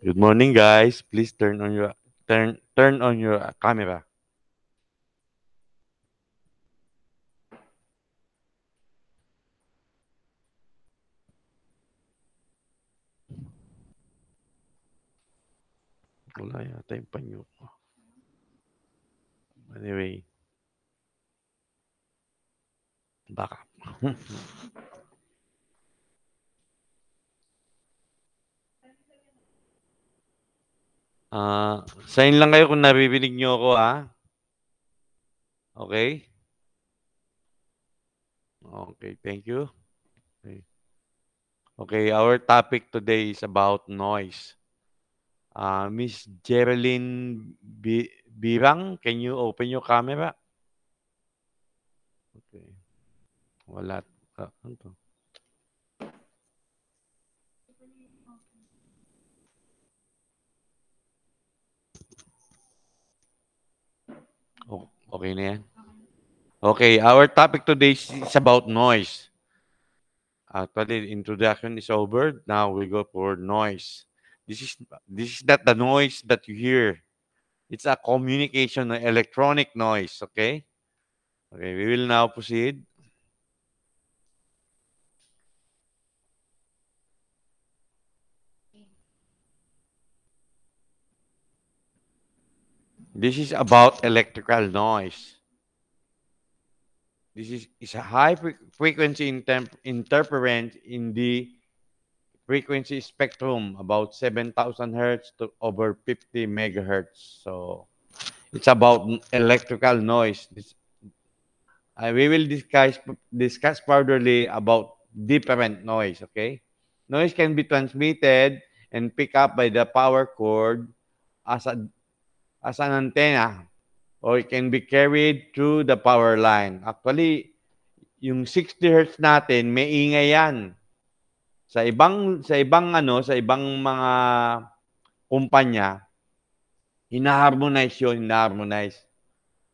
Good morning, guys. Please turn on your turn turn on your camera. Wala yata yung panyo ko. Anyway. Baka. Ah, sign lang kayo kung naririnig niyo ako, ha? Okay? Okay, thank you. Okay. Okay, our topic today is about noise. Uh, Miss Geraldine B Birang, can you open your camera? Okay. Wala. Ah, ano to? Oh, okay na yan? Okay, our topic today is about noise. Actually, introduction is over. Now we go for noise. This is this is not the noise that you hear. It's a communication electronic noise, okay? Okay, we will now proceed. This is about electrical noise. This is, is a high fre frequency inter interference in the frequency spectrum, about 7,000 hertz to over 50 megahertz. So it's about electrical noise. This, uh, we will discuss discuss furtherly about different noise. Okay, noise can be transmitted and picked up by the power cord as a as an antenna or it can be carried through the power line. Actually, yung 60 Hz natin, may ingay yan. Sa ibang sa ibang ano, sa ibang mga kumpanya, ina-harmonize yun, ina-harmonize.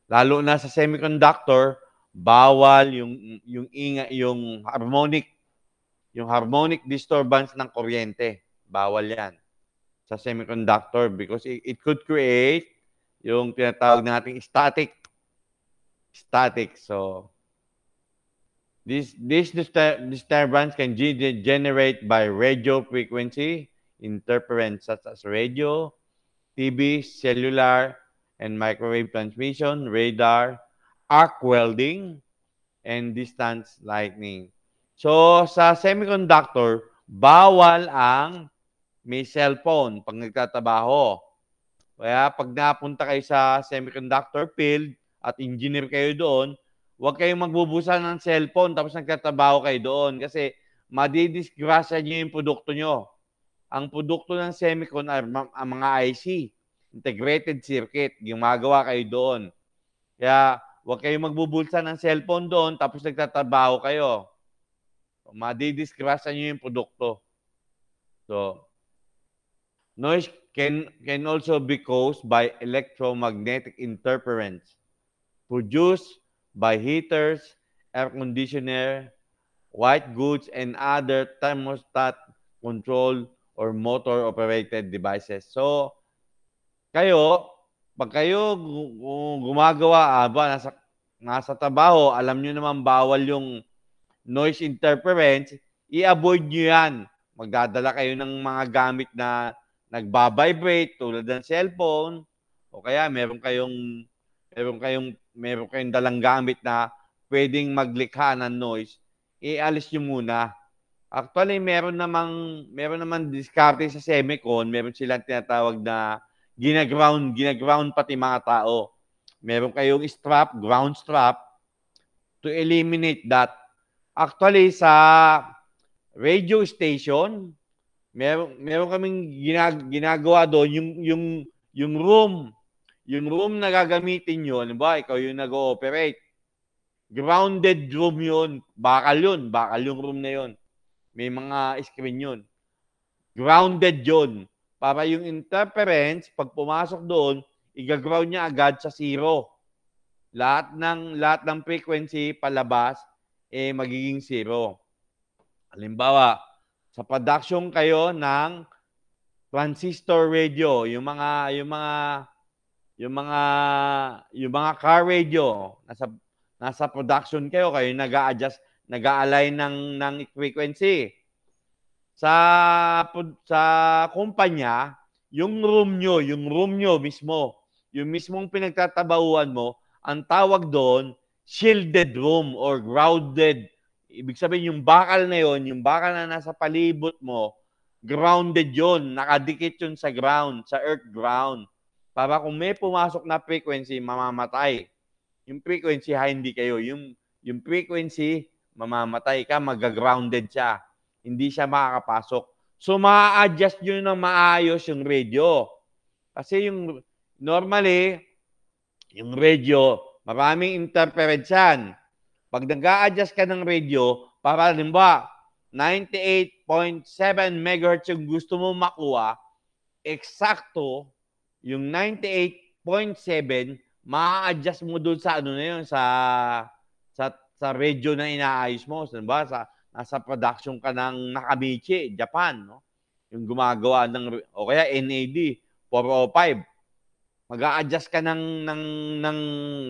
Lalo na sa semiconductor, bawal yung yung inga, yung harmonic yung harmonic disturbance ng kuryente. Bawal 'yan sa semiconductor because it, it could create yung tinatawag nating static. Static. So, this, this disturbance can generate by radio frequency interference such as radio, TV, cellular, and microwave transmission, radar, arc welding, and distance lightning. So, sa semiconductor, bawal ang may cellphone pag nagtatrabaho. Kaya pag napunta kayo sa semiconductor field at engineer kayo doon, huwag kayong magbubusan ng cellphone tapos nagtatrabaho kayo doon kasi madidisgrasya niyo yung produkto nyo. Ang produkto ng semicon ay ang mga IC, integrated circuit, yung magawa kayo doon. Kaya huwag kayong magbubulsa ng cellphone doon tapos nagtatrabaho kayo. Madidisgrasya niyo yung produkto. So, noise can, can also be caused by electromagnetic interference produced by heaters, air conditioner, white goods, and other thermostat control or motor-operated devices. So, kayo, pag kayo gumagawa, aba, nasa, nasa trabaho, alam nyo naman bawal yung noise interference, i-avoid nyo yan. Magdadala kayo ng mga gamit na nagba-vibrate tulad ng cellphone o kaya meron kayong meron kayong meron kayong dalang gamit na pwedeng maglikha ng noise, ialis niyo muna. Actually, meron namang meron naman diskarte sa Semicon, meron silang tinatawag na ginaground, ginaground pati mga tao. Meron kayong strap, ground strap to eliminate that. Actually, sa radio station, meron meron kaming ginag, ginagawa doon yung yung yung room yung room na gagamitin nyo, ano ba, ikaw yung nag-ooperate. Grounded room yun. Bakal yun. Bakal yung room na yun. May mga screen yun. Grounded yun. Para yung interference, pag pumasok doon, igaground niya agad sa zero. Lahat ng, lahat ng frequency palabas, eh, magiging zero. Halimbawa, sa production kayo ng transistor radio, yung mga yung mga yung mga yung mga car radio nasa nasa production kayo kayo nag-a-adjust nag-a-align ng ng frequency. Sa sa kumpanya yung room nyo yung room nyo mismo yung mismong pinagtatabauan mo ang tawag doon shielded room or grounded ibig sabihin yung bakal na yon yung bakal na nasa palibot mo grounded yon nakadikit yon sa ground sa earth ground para kung may pumasok na frequency, mamamatay. Yung frequency, ha, hindi kayo. Yung, yung frequency, mamamatay ka, mag-grounded siya. Hindi siya makakapasok. So, ma-adjust nyo ng maayos yung radio. Kasi yung, normally, yung radio, maraming interference yan. Pag nag-a-adjust ka ng radio, para limba, 98.7 MHz yung gusto mo makuha, eksakto, yung 98.7, ma-adjust mo doon sa ano na yun, sa, sa, sa radio na inaayos mo. Sa, ba? Sa, nasa production ka ng Nakamichi, Japan, no? Yung gumagawa ng, o kaya NAD, 405. Mag-a-adjust ka ng, ng, ng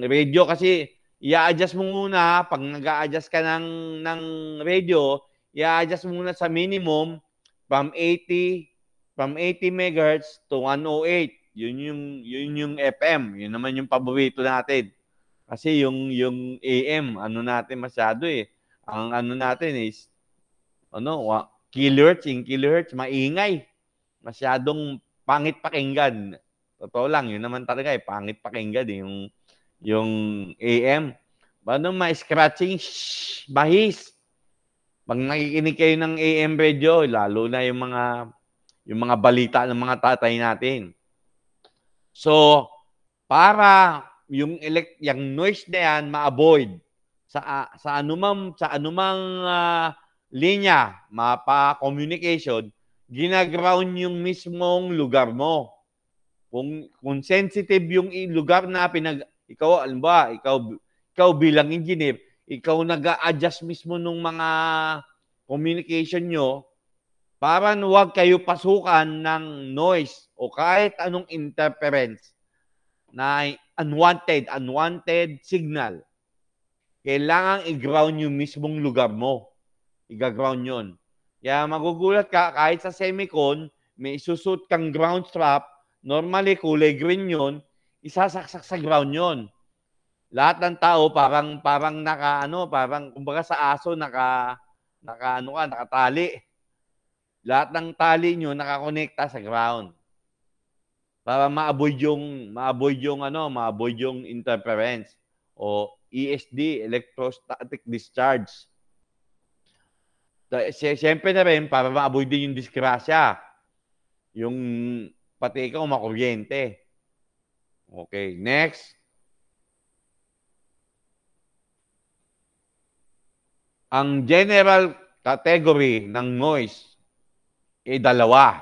radio kasi i-adjust mo muna, pag nag-a-adjust ka ng, ng radio, i-adjust mo muna sa minimum from 80 from 80 megahertz to 108. Yun yung yun yung FM, yun naman yung paborito natin. Kasi yung yung AM, ano natin masyado eh. Ang ano natin is ano, kilohertz, yung kilohertz, maingay. Masyadong pangit pakinggan. Totoo lang, yun naman talaga eh, pangit pakinggan eh, yung yung AM. Paano ma-scratching, shh, bahis. Pag nakikinig kayo ng AM radio, lalo na yung mga yung mga balita ng mga tatay natin. So, para yung elect yung noise na yan ma-avoid sa sa anumang sa anumang uh, linya, mapa communication, ginaground yung mismong lugar mo. Kung kung sensitive yung lugar na pinag ikaw alam ba, ikaw ikaw bilang engineer, ikaw nag-a-adjust mismo nung mga communication nyo para huwag kayo pasukan ng noise o kahit anong interference na unwanted, unwanted signal. Kailangan i-ground yung mismong lugar mo. I-ground yun. Kaya magugulat ka, kahit sa semicon, may isusut kang ground strap, normally kulay green yun, isasaksak sa ground yun. Lahat ng tao parang parang naka ano, parang kumbaga sa aso naka naka ano ka, nakatali lahat ng tali nyo nakakonekta sa ground. Para ma-avoid yung ma-avoid yung ano, ma-avoid yung interference o ESD, electrostatic discharge. Siyempre na rin, para ma-avoid din yung disgrasya. Yung pati ikaw makuryente. Okay, next. Ang general category ng noise eh dalawa.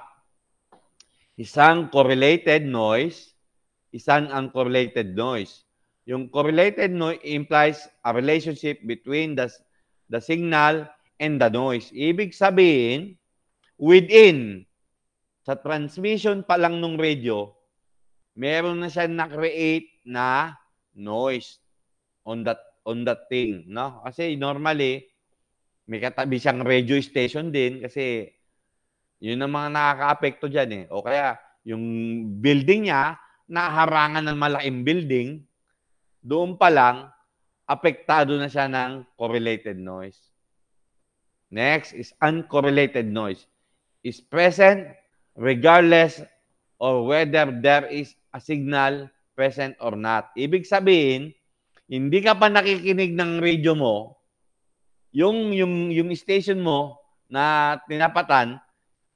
Isang correlated noise, isang uncorrelated noise. Yung correlated noise implies a relationship between the, the signal and the noise. Ibig sabihin, within, sa transmission pa lang ng radio, meron na siya na-create na noise on that on that thing, no? Kasi normally may katabi siyang radio station din kasi yun ang mga nakaka-apekto dyan eh. O kaya, yung building niya, naharangan ng malaking building, doon pa lang, apektado na siya ng correlated noise. Next is uncorrelated noise. Is present regardless or whether there is a signal present or not. Ibig sabihin, hindi ka pa nakikinig ng radio mo, yung yung yung station mo na tinapatan,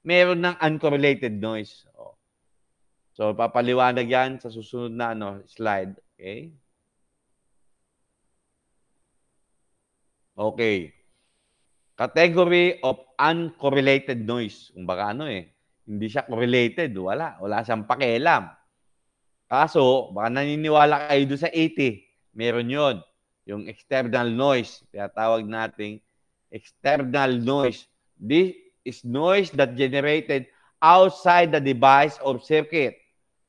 meron ng uncorrelated noise. Oh. So, papaliwanag yan sa susunod na ano, slide. Okay? Okay. Category of uncorrelated noise. Kung baka ano eh, hindi siya correlated. Wala. Wala siyang pakialam. Kaso, baka naniniwala kayo doon sa 80. Meron yon Yung external noise. Kaya tawag nating external noise. This is noise that generated outside the device or circuit.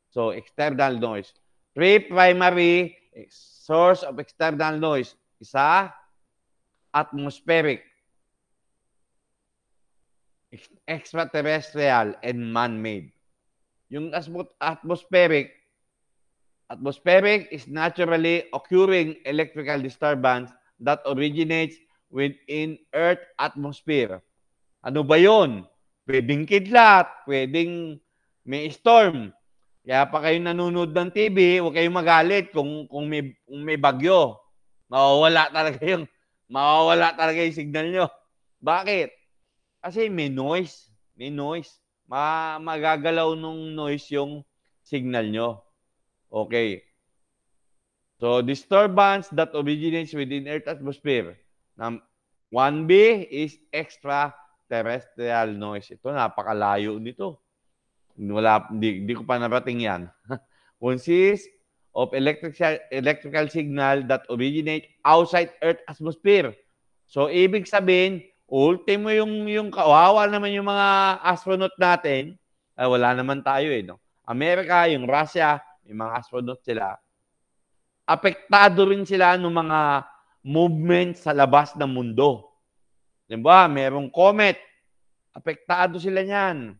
So, external noise. Three primary source of external noise. Isa, atmospheric, extraterrestrial, and man-made. Yung atmospheric, atmospheric is naturally occurring electrical disturbance that originates within Earth atmosphere. Ano ba yon? Pwedeng kidlat, pwedeng may storm. Kaya pa kayo nanonood ng TV, huwag kayong magalit kung, kung, may, kung may bagyo. Mawawala talaga yung mawawala talaga yung signal nyo. Bakit? Kasi may noise. May noise. Ma magagalaw nung noise yung signal nyo. Okay. So, disturbance that originates within Earth atmosphere. Now, 1B is extraterrestrial noise. Ito, napakalayo nito. Wala, hindi, hindi ko pa narating yan. Consists of electrical, electrical signal that originate outside Earth atmosphere. So, ibig sabihin, ultimo yung, yung kawawa naman yung mga astronaut natin, ay wala naman tayo eh. No? Amerika, yung Russia, yung mga astronaut sila, apektado rin sila ng mga movement sa labas ng mundo. Di ba? Merong comet. Apektado sila niyan.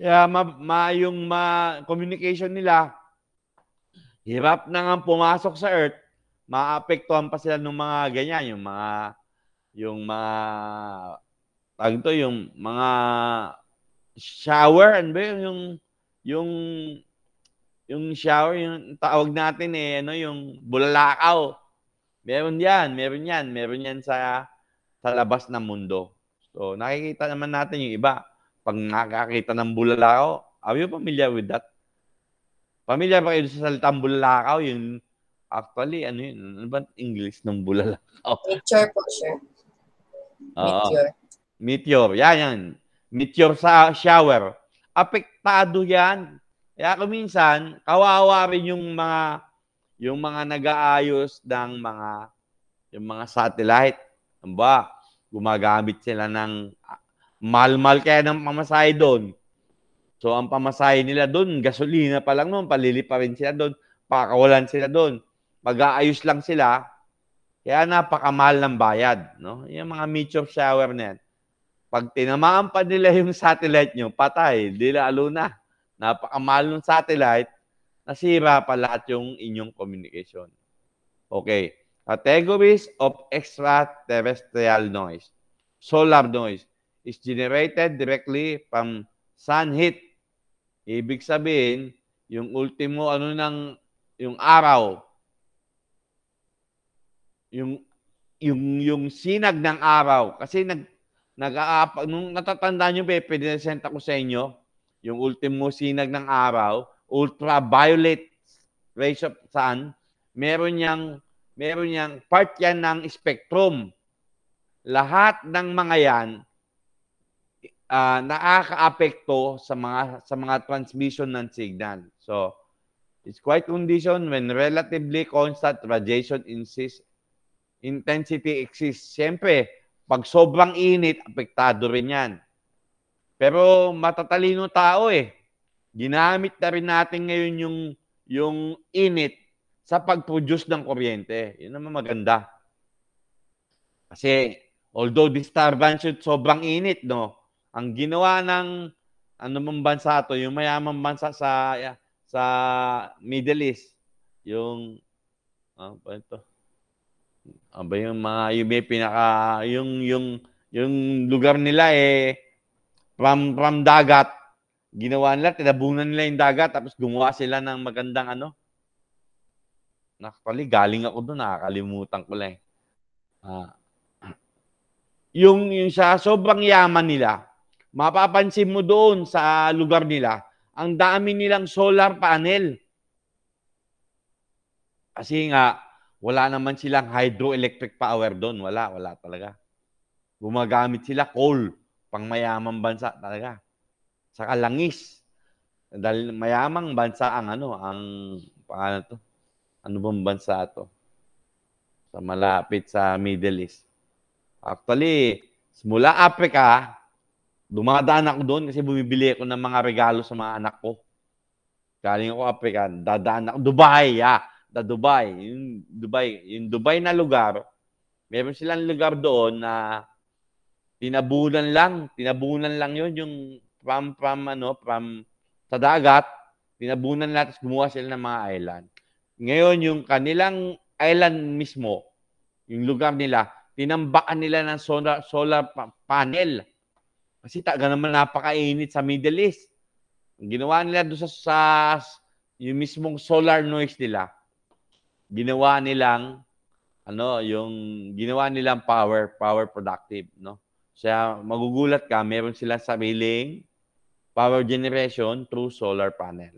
Kaya ma, ma yung ma communication nila, hirap na nga pumasok sa Earth, maapektuhan pa sila ng mga ganyan, yung mga yung mga tag to, yung mga shower, ano ba yun? Yung yung yung shower, yung tawag natin eh, ano, yung bulalakaw. Meron yan, meron yan, meron yan sa, sa labas ng mundo. So, nakikita naman natin yung iba. Pag nakakita ng bulalakaw, are you familiar with that? Familiar ba kayo sa salitang bulalakaw? Yung, actually, ano yun? Ano ba English ng bulalakaw? Meteor po, sir. Meteor. Uh, meteor. Yan, yan. Meteor sa shower. Apektado yan kaya kung minsan, kawawa rin yung mga yung mga nag-aayos ng mga yung mga satellite. Ano ba? Gumagamit sila ng malmal kaya ng pamasahe doon. So, ang pamasahe nila doon, gasolina pa lang noon, palili pa rin sila doon, pakawalan sila doon. Mag-aayos lang sila, kaya napakamahal ng bayad. No? Yung mga meteor shower na yan. Pag tinamaan pa nila yung satellite nyo, patay, di lalo na napakamahal ng satellite, nasira pa lahat yung inyong communication. Okay. Categories of extraterrestrial noise. Solar noise is generated directly from sun heat. Ibig sabihin, yung ultimo ano ng yung araw, yung yung yung sinag ng araw kasi nag nag nung natatandaan niyo pa pinresenta ko sa inyo yung ultimo sinag ng araw, ultraviolet rays of sun, meron niyang meron niyang part yan ng spectrum. Lahat ng mga yan uh, nakakaapekto sa mga sa mga transmission ng signal. So, it's quite condition when relatively constant radiation insist, intensity exists. Siyempre, pag sobrang init, apektado rin yan. Pero matatalino tao eh. Ginamit na rin natin ngayon yung, yung init sa pag-produce ng kuryente. Yun naman maganda. Kasi although disturbance yun, sobrang init, no? Ang ginawa ng ano mong bansa to, yung mayamang bansa sa sa Middle East, yung ano ah, ba ito? Ano ba yung mga yung may pinaka yung yung yung lugar nila eh from, from dagat, ginawa nila, tinabunan nila yung dagat, tapos gumawa sila ng magandang ano. Actually, galing ako doon, nakakalimutan ko lang. Ah. Yung, yung sa sobrang yaman nila, mapapansin mo doon sa lugar nila, ang dami nilang solar panel. Kasi nga, wala naman silang hydroelectric power doon. Wala, wala talaga. Gumagamit sila coal pangmayamang bansa talaga. Sa kalangis. Dahil mayamang bansa ang ano, ang pangalan to. Ano bang bansa to? Sa malapit sa Middle East. Actually, mula Africa, dumadaan ako doon kasi bumibili ako ng mga regalo sa mga anak ko. Galing ako African, dadaan ako Dubai, yeah. Da Dubai, yung Dubai, yung Dubai na lugar, meron silang lugar doon na tinabunan lang, tinabunan lang 'yon yung from from ano, from sa dagat, tinabunan lang tapos gumawa sila ng mga island. Ngayon yung kanilang island mismo, yung lugar nila, tinambakan nila ng solar solar panel kasi taga naman napakainit sa Middle East. Ginawa nila doon sa, sa yung mismong solar noise nila, ginawa nilang ano, yung ginawa nilang power, power productive, no? Kaya magugulat ka, meron silang sariling power generation through solar panel.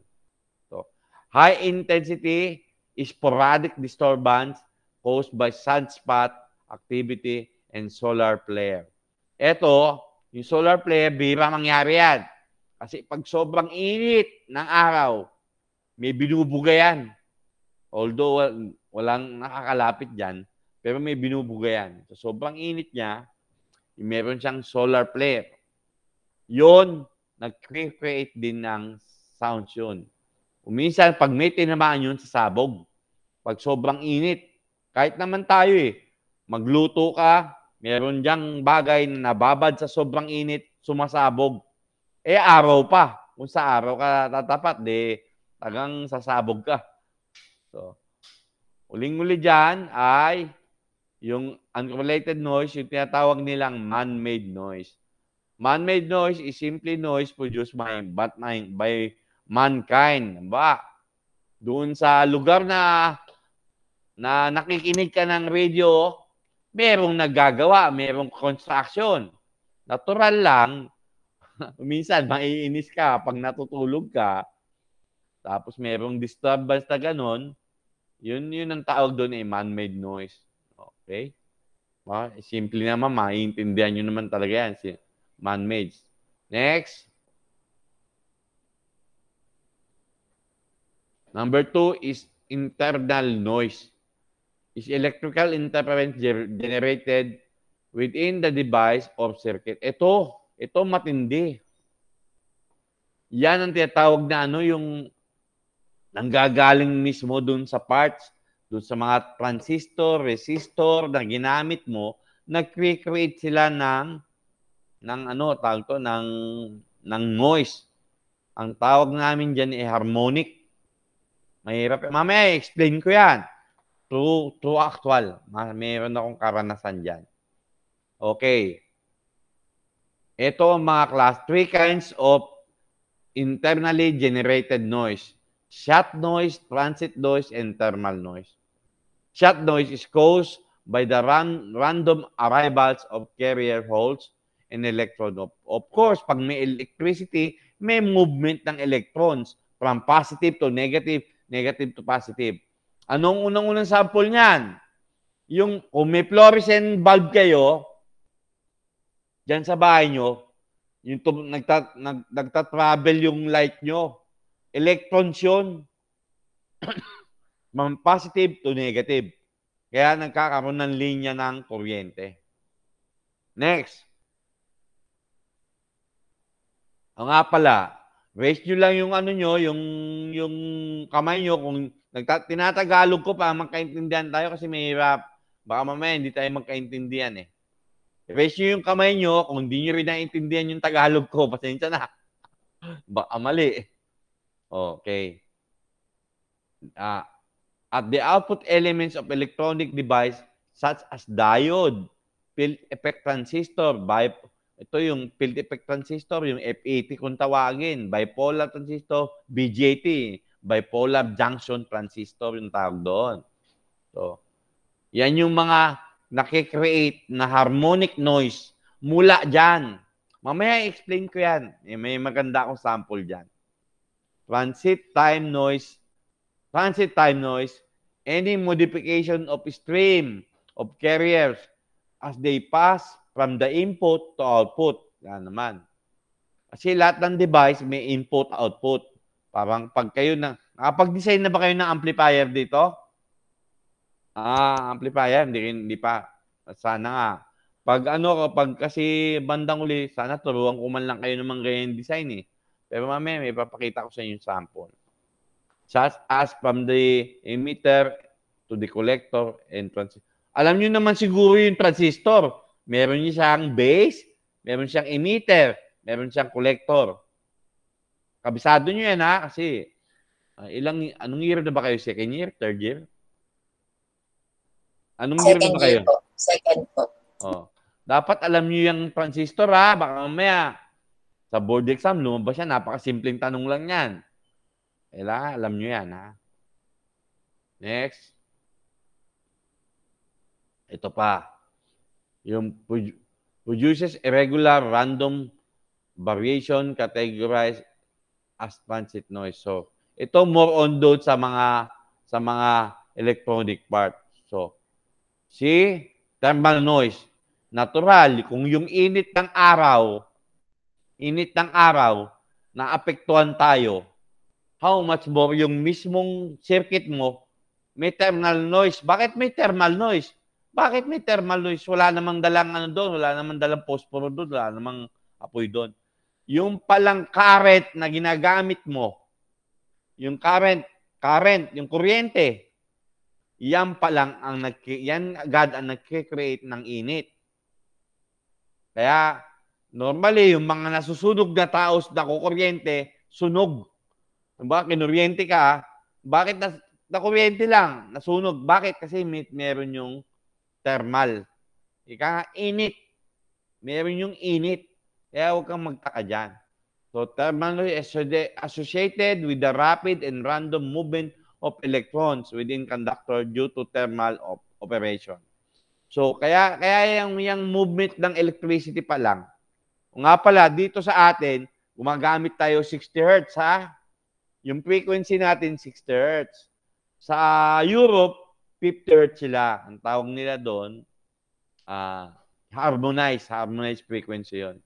So, high intensity sporadic disturbance caused by sunspot activity and solar flare. Ito, yung solar flare, bira mangyari yan. Kasi pag sobrang init ng araw, may binubuga yan. Although walang nakakalapit dyan, pero may binubuga yan. So, sobrang init niya, meron siyang solar flare. Yun, nag-create din ng sounds yun. Uminsan, pag may tinamaan yun sa sabog, pag sobrang init, kahit naman tayo eh, magluto ka, Meron diyang bagay na nababad sa sobrang init, sumasabog. Eh, araw pa. Kung sa araw ka tatapat, di tagang sasabog ka. So, uling-uli dyan ay yung unrelated noise, yung tinatawag nilang man-made noise. Man-made noise is simply noise produced by, but by mankind. Ba? Doon sa lugar na na nakikinig ka ng radio, merong naggagawa, merong construction. Natural lang, minsan maiinis ka pag natutulog ka, tapos merong disturbance na ganun, yun, yun ang tawag doon eh, man-made noise. Okay? Ah, simple naman, maiintindihan nyo naman talaga yan, si man-made. Next. Number two is internal noise is electrical interference generated within the device or circuit. Ito, ito matindi. Yan ang tinatawag na ano, yung nanggagaling mismo dun sa parts, dun sa mga transistor, resistor na ginamit mo, nag-create sila ng ng ano, tawag to, ng ng noise. Ang tawag namin diyan ay harmonic. Mahirap. Mamaya, explain ko yan. True, true actual. Mayroon akong karanasan dyan. Okay. Ito ang mga class. Three kinds of internally generated noise. Shot noise, transit noise, and thermal noise. Shot noise is caused by the ran random arrivals of carrier holes and electron. Of, of course, pag may electricity, may movement ng electrons from positive to negative, negative to positive. Anong unang-unang sample niyan? Yung kung may fluorescent bulb kayo, dyan sa bahay nyo, yung nagta, nag, nagta-travel yung light nyo, electrons yun. Positive to negative. Kaya nagkakaroon ng linya ng kuryente. Next. O nga pala, raise nyo lang yung ano nyo, yung, yung kamay nyo kung Nagta- tinatagalog ko pa magkaintindihan tayo kasi mahirap. Baka mamaya hindi tayo magkaintindihan eh. Raise nyo yung kamay nyo kung hindi nyo rin naintindihan yung Tagalog ko. Pasensya na. Baka mali. Okay. Uh, at the output elements of electronic device such as diode, field effect transistor, bi ito yung field effect transistor, yung F80 kung tawagin, bipolar transistor, BJT, bipolar junction transistor yung tawag doon. So, yan yung mga nakikreate na harmonic noise mula dyan. Mamaya explain ko yan. Eh, may maganda akong sample dyan. Transit time noise, transit time noise, any modification of stream of carriers as they pass from the input to output. Yan naman. Kasi lahat ng device may input-output. Parang pag kayo na, nakapag-design na ba kayo ng amplifier dito? Ah, amplifier, hindi, hindi pa. Sana nga. Pag ano, pag kasi bandang uli, sana turuan ko man lang kayo ng mga ganyan design eh. Pero mamaya may papakita ko sa inyo yung sample. Just as from the emitter to the collector and transistor. Alam nyo naman siguro yung transistor. Meron siyang base, meron siyang emitter, meron siyang collector. Kabisado nyo yan ha, kasi uh, ilang, anong year na ba kayo? Second year? Third year? Anong year na ba kayo? Po. Second po. Oh. Dapat alam niyo yung transistor ha. Baka mamaya sa board exam lumabas yan. Napakasimpleng tanong lang yan. Kailangan alam niyo yan ha. Next. Ito pa. Yung produces irregular random variation categorized as transit noise. So, ito more on doon sa mga sa mga electronic part. So, si thermal noise natural, kung yung init ng araw, init ng araw, naapektuhan tayo, how much more yung mismong circuit mo, may thermal noise. Bakit may thermal noise? Bakit may thermal noise? Wala namang dalang ano doon, wala namang dalang posporo doon, wala namang apoy doon. Yung palang current na ginagamit mo, yung current, current, yung kuryente, yan pa lang ang nag yan agad ang nagke-create ng init. Kaya, normally, yung mga nasusunog na tao na kukuryente, sunog. Diba? Kinuryente ka, bakit na, nakuryente lang, nasunog? Bakit? Kasi may, meron yung thermal. Ika nga, init. Meron yung init. Kaya huwag kang magtaka dyan. So, thermal is associated with the rapid and random movement of electrons within conductor due to thermal op operation. So, kaya, kaya yung, yung movement ng electricity pa lang. Nga pala, dito sa atin, gumagamit tayo 60 Hz, ha? Yung frequency natin, 60 Hz. Sa Europe, 50 Hz sila. Ang tawag nila doon, uh, harmonized, harmonized frequency yon.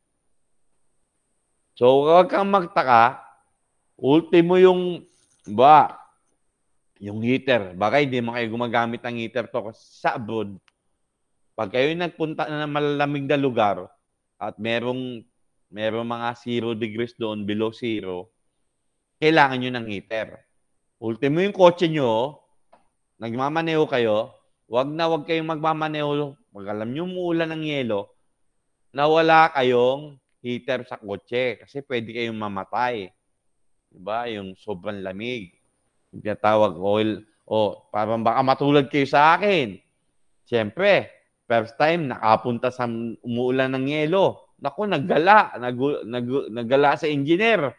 So, huwag kang magtaka, ultimo yung, ba, yung heater. Baka hindi mo kayo gumagamit ng heater to kasi sa abroad, pag kayo nagpunta na ng malalamig na lugar at merong merong mga 0 degrees doon, below zero, kailangan nyo ng heater. Ultimo yung kotse nyo, nagmamaneho kayo, wag na wag kayong magmamaneho, wag alam nyo umuulan ng yelo, na wala kayong heater sa kotse kasi pwede kayong mamatay. Diba? Yung sobrang lamig. Yung tinatawag oil, o parang baka matulad kayo sa akin. Siyempre, First time, nakapunta sa umuulan ng yelo. Naku, naggala. Nag, nag, naggala sa engineer.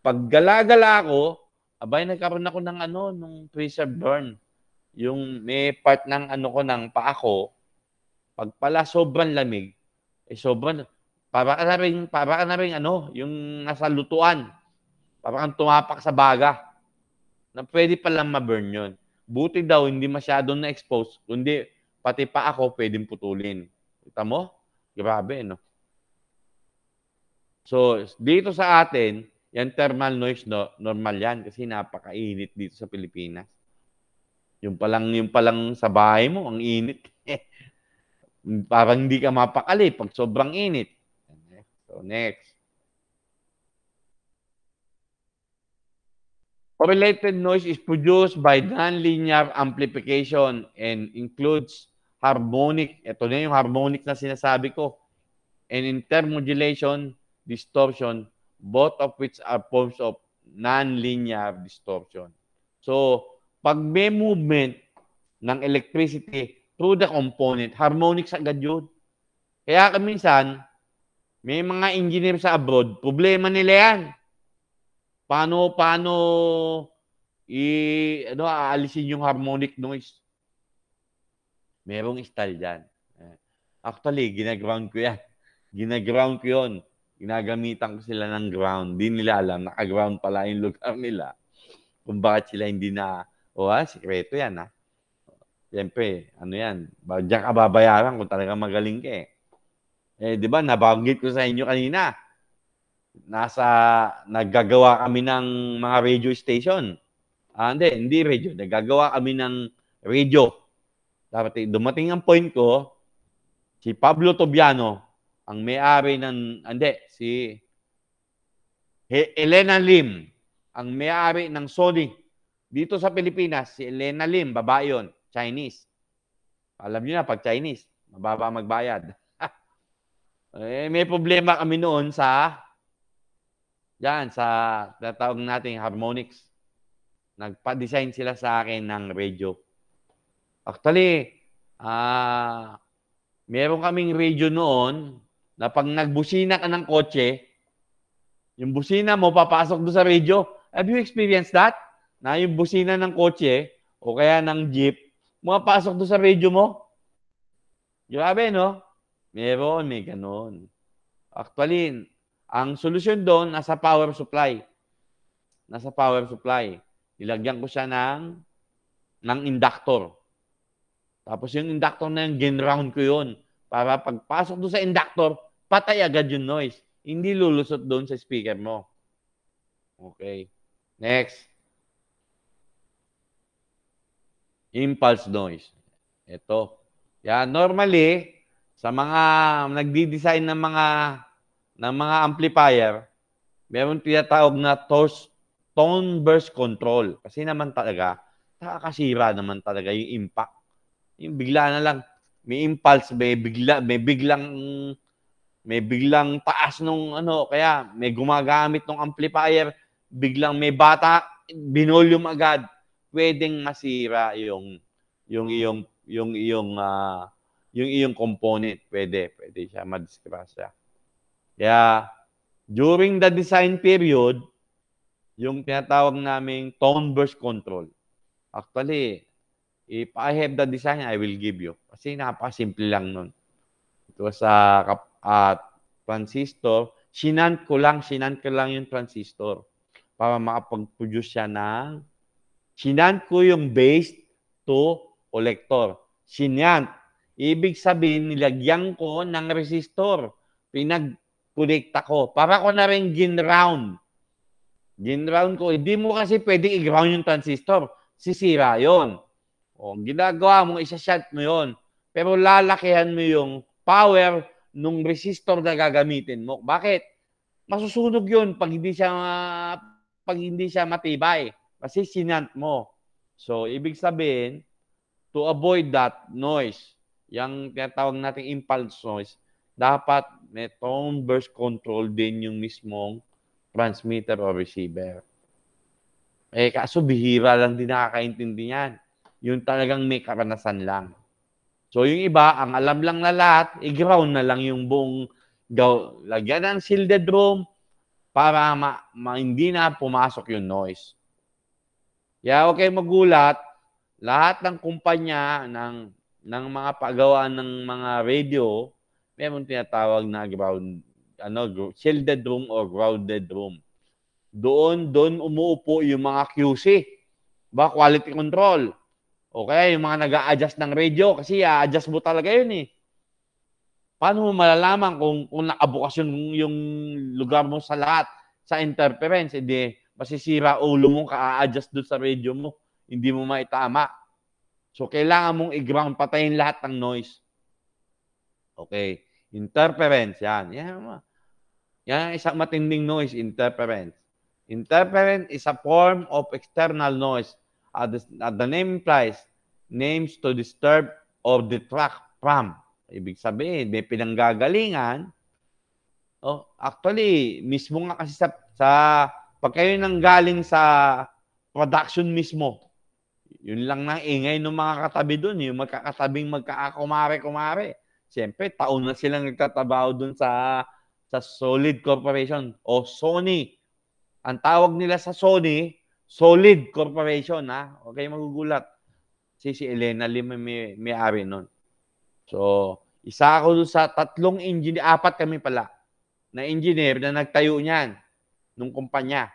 Pag gala-gala ako, abay, nagkaroon ako ng ano, nung freezer burn. Yung may part ng ano ko, ng paa ko, pag pala sobrang lamig, eh sobrang, para ka na rin, para ka na rin ano, yung nasa lutuan. Para kang tumapak sa baga. Na pwede palang ma-burn yun. Buti daw, hindi masyadong na-expose, kundi pati pa ako pwedeng putulin. Kita mo? Grabe, no? So, dito sa atin, yan thermal noise, no, normal yan kasi napakainit dito sa Pilipinas. Yung palang, yung palang sa bahay mo, ang init. Parang hindi ka mapakali pag sobrang init. So, next. Correlated noise is produced by nonlinear amplification and includes harmonic, ito na yung harmonic na sinasabi ko, and intermodulation, distortion, both of which are forms of non-linear distortion. So, pag may movement ng electricity through the component, harmonics agad yun. Kaya minsan, may mga engineer sa abroad, problema nila yan. Paano, paano i, ano, aalisin yung harmonic noise? Merong style dyan. Eh, actually, ginaground ko yan. Ginaground ko yun. Ginagamitan ko sila ng ground. Di nila alam, naka-ground pala yung lugar nila. Kung bakit sila hindi na, o oh, ha, sikreto yan ha. Siyempre, ano yan, diyan ka babayaran kung talaga magaling ka eh. Eh, di ba, nabanggit ko sa inyo kanina, nasa, naggagawa kami ng mga radio station. Ah, hindi, hindi radio. Nagagawa kami ng radio dapat dumating ang point ko, si Pablo Tobiano, ang may-ari ng, hindi, si Elena Lim, ang may-ari ng Sony. Dito sa Pilipinas, si Elena Lim, babae yun, Chinese. Alam niyo na, pag Chinese, mababa magbayad. eh, may problema kami noon sa yan, sa tatawag nating harmonics. Nagpa-design sila sa akin ng radio. Actually, ah, uh, meron kaming radio noon na pag nagbusina ka ng kotse, yung busina mo papasok doon sa radio. Have you experienced that? Na yung busina ng kotse o kaya ng jeep, mapasok doon sa radio mo? Grabe, no? Meron, may ganun. Actually, ang solusyon doon, nasa power supply. Nasa power supply. Ilagyan ko siya ng, ng inductor. Tapos yung inductor na yung ginround ko yun. Para pagpasok doon sa inductor, patay agad yung noise. Hindi lulusot doon sa speaker mo. Okay. Next. Impulse noise. Ito. Yan, normally, sa mga nagdi-design ng mga ng mga amplifier, meron tinatawag na tone, tone burst control. Kasi naman talaga, nakakasira naman talaga yung impact. Yung bigla na lang, may impulse, may bigla, may biglang may biglang taas nung ano, kaya may gumagamit ng amplifier, biglang may bata, binolium agad, pwedeng masira yung yung iyong yung iyong uh, yung iyong component, pwede, pwede siya madisgrasya. Kaya, during the design period, yung tinatawag naming tone burst control. Actually, if I have the design, I will give you. Kasi napakasimple lang nun. Ito sa uh, transistor, sinant ko lang, sinant ko lang yung transistor para makapag-produce siya ng sinant ko yung base to collector. Sinant. Ibig sabihin, nilagyan ko ng resistor. Pinag connect ko. Para ko na rin gin-round. Gin-round ko. Hindi mo kasi pwede i-ground yung transistor. Sisira yon. O, ginagawa mo, isa-shut mo yon. Pero lalakihan mo yung power nung resistor na gagamitin mo. Bakit? Masusunog yun pag hindi siya pag hindi siya matibay. Kasi sinant mo. So, ibig sabihin, to avoid that noise, yung tinatawag nating impulse noise, dapat may tone burst control din yung mismong transmitter o receiver. Eh, kaso bihira lang din nakakaintindi yan. Yung talagang may karanasan lang. So, yung iba, ang alam lang na lahat, i-ground na lang yung buong gaw, lagyan ng shielded room para ma, ma, hindi na pumasok yung noise. Kaya okay magulat, lahat ng kumpanya ng ng mga paggawa ng mga radio meron tinatawag na ground, ano, shielded room or grounded room. Doon, doon umuupo yung mga QC, ba quality control. O kaya yung mga nag adjust ng radio kasi i-adjust mo talaga yun eh. Paano mo malalaman kung, kung nakabukas yung, yung lugar mo sa lahat sa interference? Hindi, masisira ulo mo ka-adjust doon sa radio mo. Hindi mo maitama. So, kailangan mong i-ground, patayin lahat ng noise. Okay. Interference, yan. Yan, yan isang matinding noise, interference. Interference is a form of external noise. Uh, the, uh, the name implies names to disturb or detract from. Ibig sabihin, may pinanggagalingan. Oh, actually, mismo nga kasi sa, sa pag kayo nang galing sa production mismo, yun lang na ingay ng mga katabi doon, yung magkakatabing magkakakumare-kumare. Siyempre, taon na silang nagtatrabaho dun sa sa Solid Corporation o Sony. Ang tawag nila sa Sony, Solid Corporation, ha? Okay, magugulat. Si si Elena Lim may, may ari nun. So, isa ako dun sa tatlong engineer, apat kami pala, na engineer na nagtayo niyan nung kumpanya.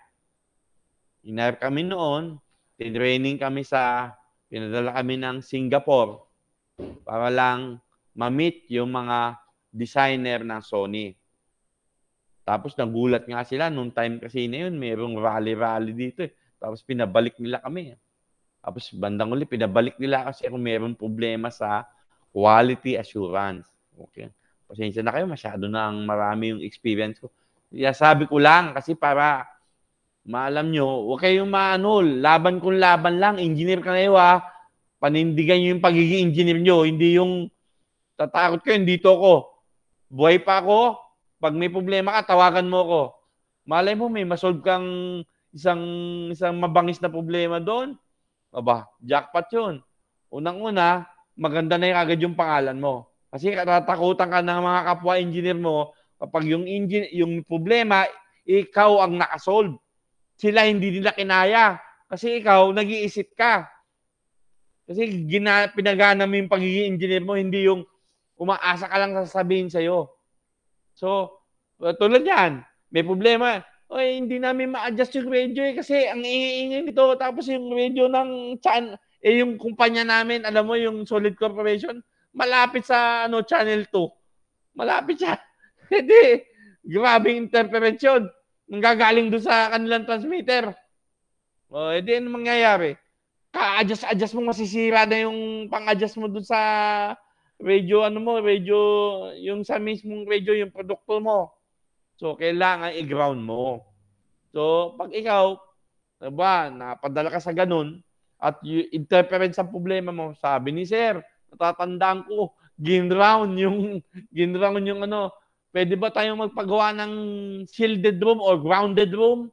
Inayar kami noon, tinraining kami sa, pinadala kami ng Singapore para lang ma-meet yung mga designer ng Sony. Tapos nagulat nga sila nung time kasi na yun, mayroong rally-rally dito eh. Tapos pinabalik nila kami. Tapos bandang uli, pinabalik nila kasi kung mayroong problema sa quality assurance. Okay. Pasensya na kayo, masyado na ang marami yung experience ko. Kaya sabi ko lang, kasi para maalam nyo, huwag kayong maano, laban kung laban lang, engineer ka na ha, panindigan nyo yung pagiging engineer nyo, hindi yung tatakot kayo, dito ako. Buhay pa ako, pag may problema ka, tawagan mo ako. Malay mo, may masolve kang isang isang mabangis na problema doon. Aba, jackpot yun. Unang-una, maganda na yung agad yung pangalan mo. Kasi katatakutan ka ng mga kapwa engineer mo kapag yung engine, yung problema, ikaw ang nakasolve. Sila hindi nila kinaya. Kasi ikaw, nag-iisip ka. Kasi gina, pinagana mo yung pagiging engineer mo, hindi yung umaasa ka lang sasabihin sa'yo. So, tulad yan, may problema. Oy, hindi namin ma-adjust yung radio eh, kasi ang ingay nito. Tapos yung radio ng chan, eh yung kumpanya namin, alam mo, yung Solid Corporation, malapit sa ano channel 2. Malapit siya. Hindi. Grabing interference yun. Nanggagaling doon sa kanilang transmitter. O, edi ano mangyayari? Ka-adjust-adjust mo masisira na yung pang-adjust mo doon sa radio, ano mo, radio, yung sa mismong radio, yung produkto mo. So, kailangan i-ground mo. So, pag ikaw, diba, napadala ka sa ganun, at you interference sa problema mo, sabi ni sir, natatandaan ko, ginround yung, ginround yung ano, pwede ba tayong magpagawa ng shielded room or grounded room?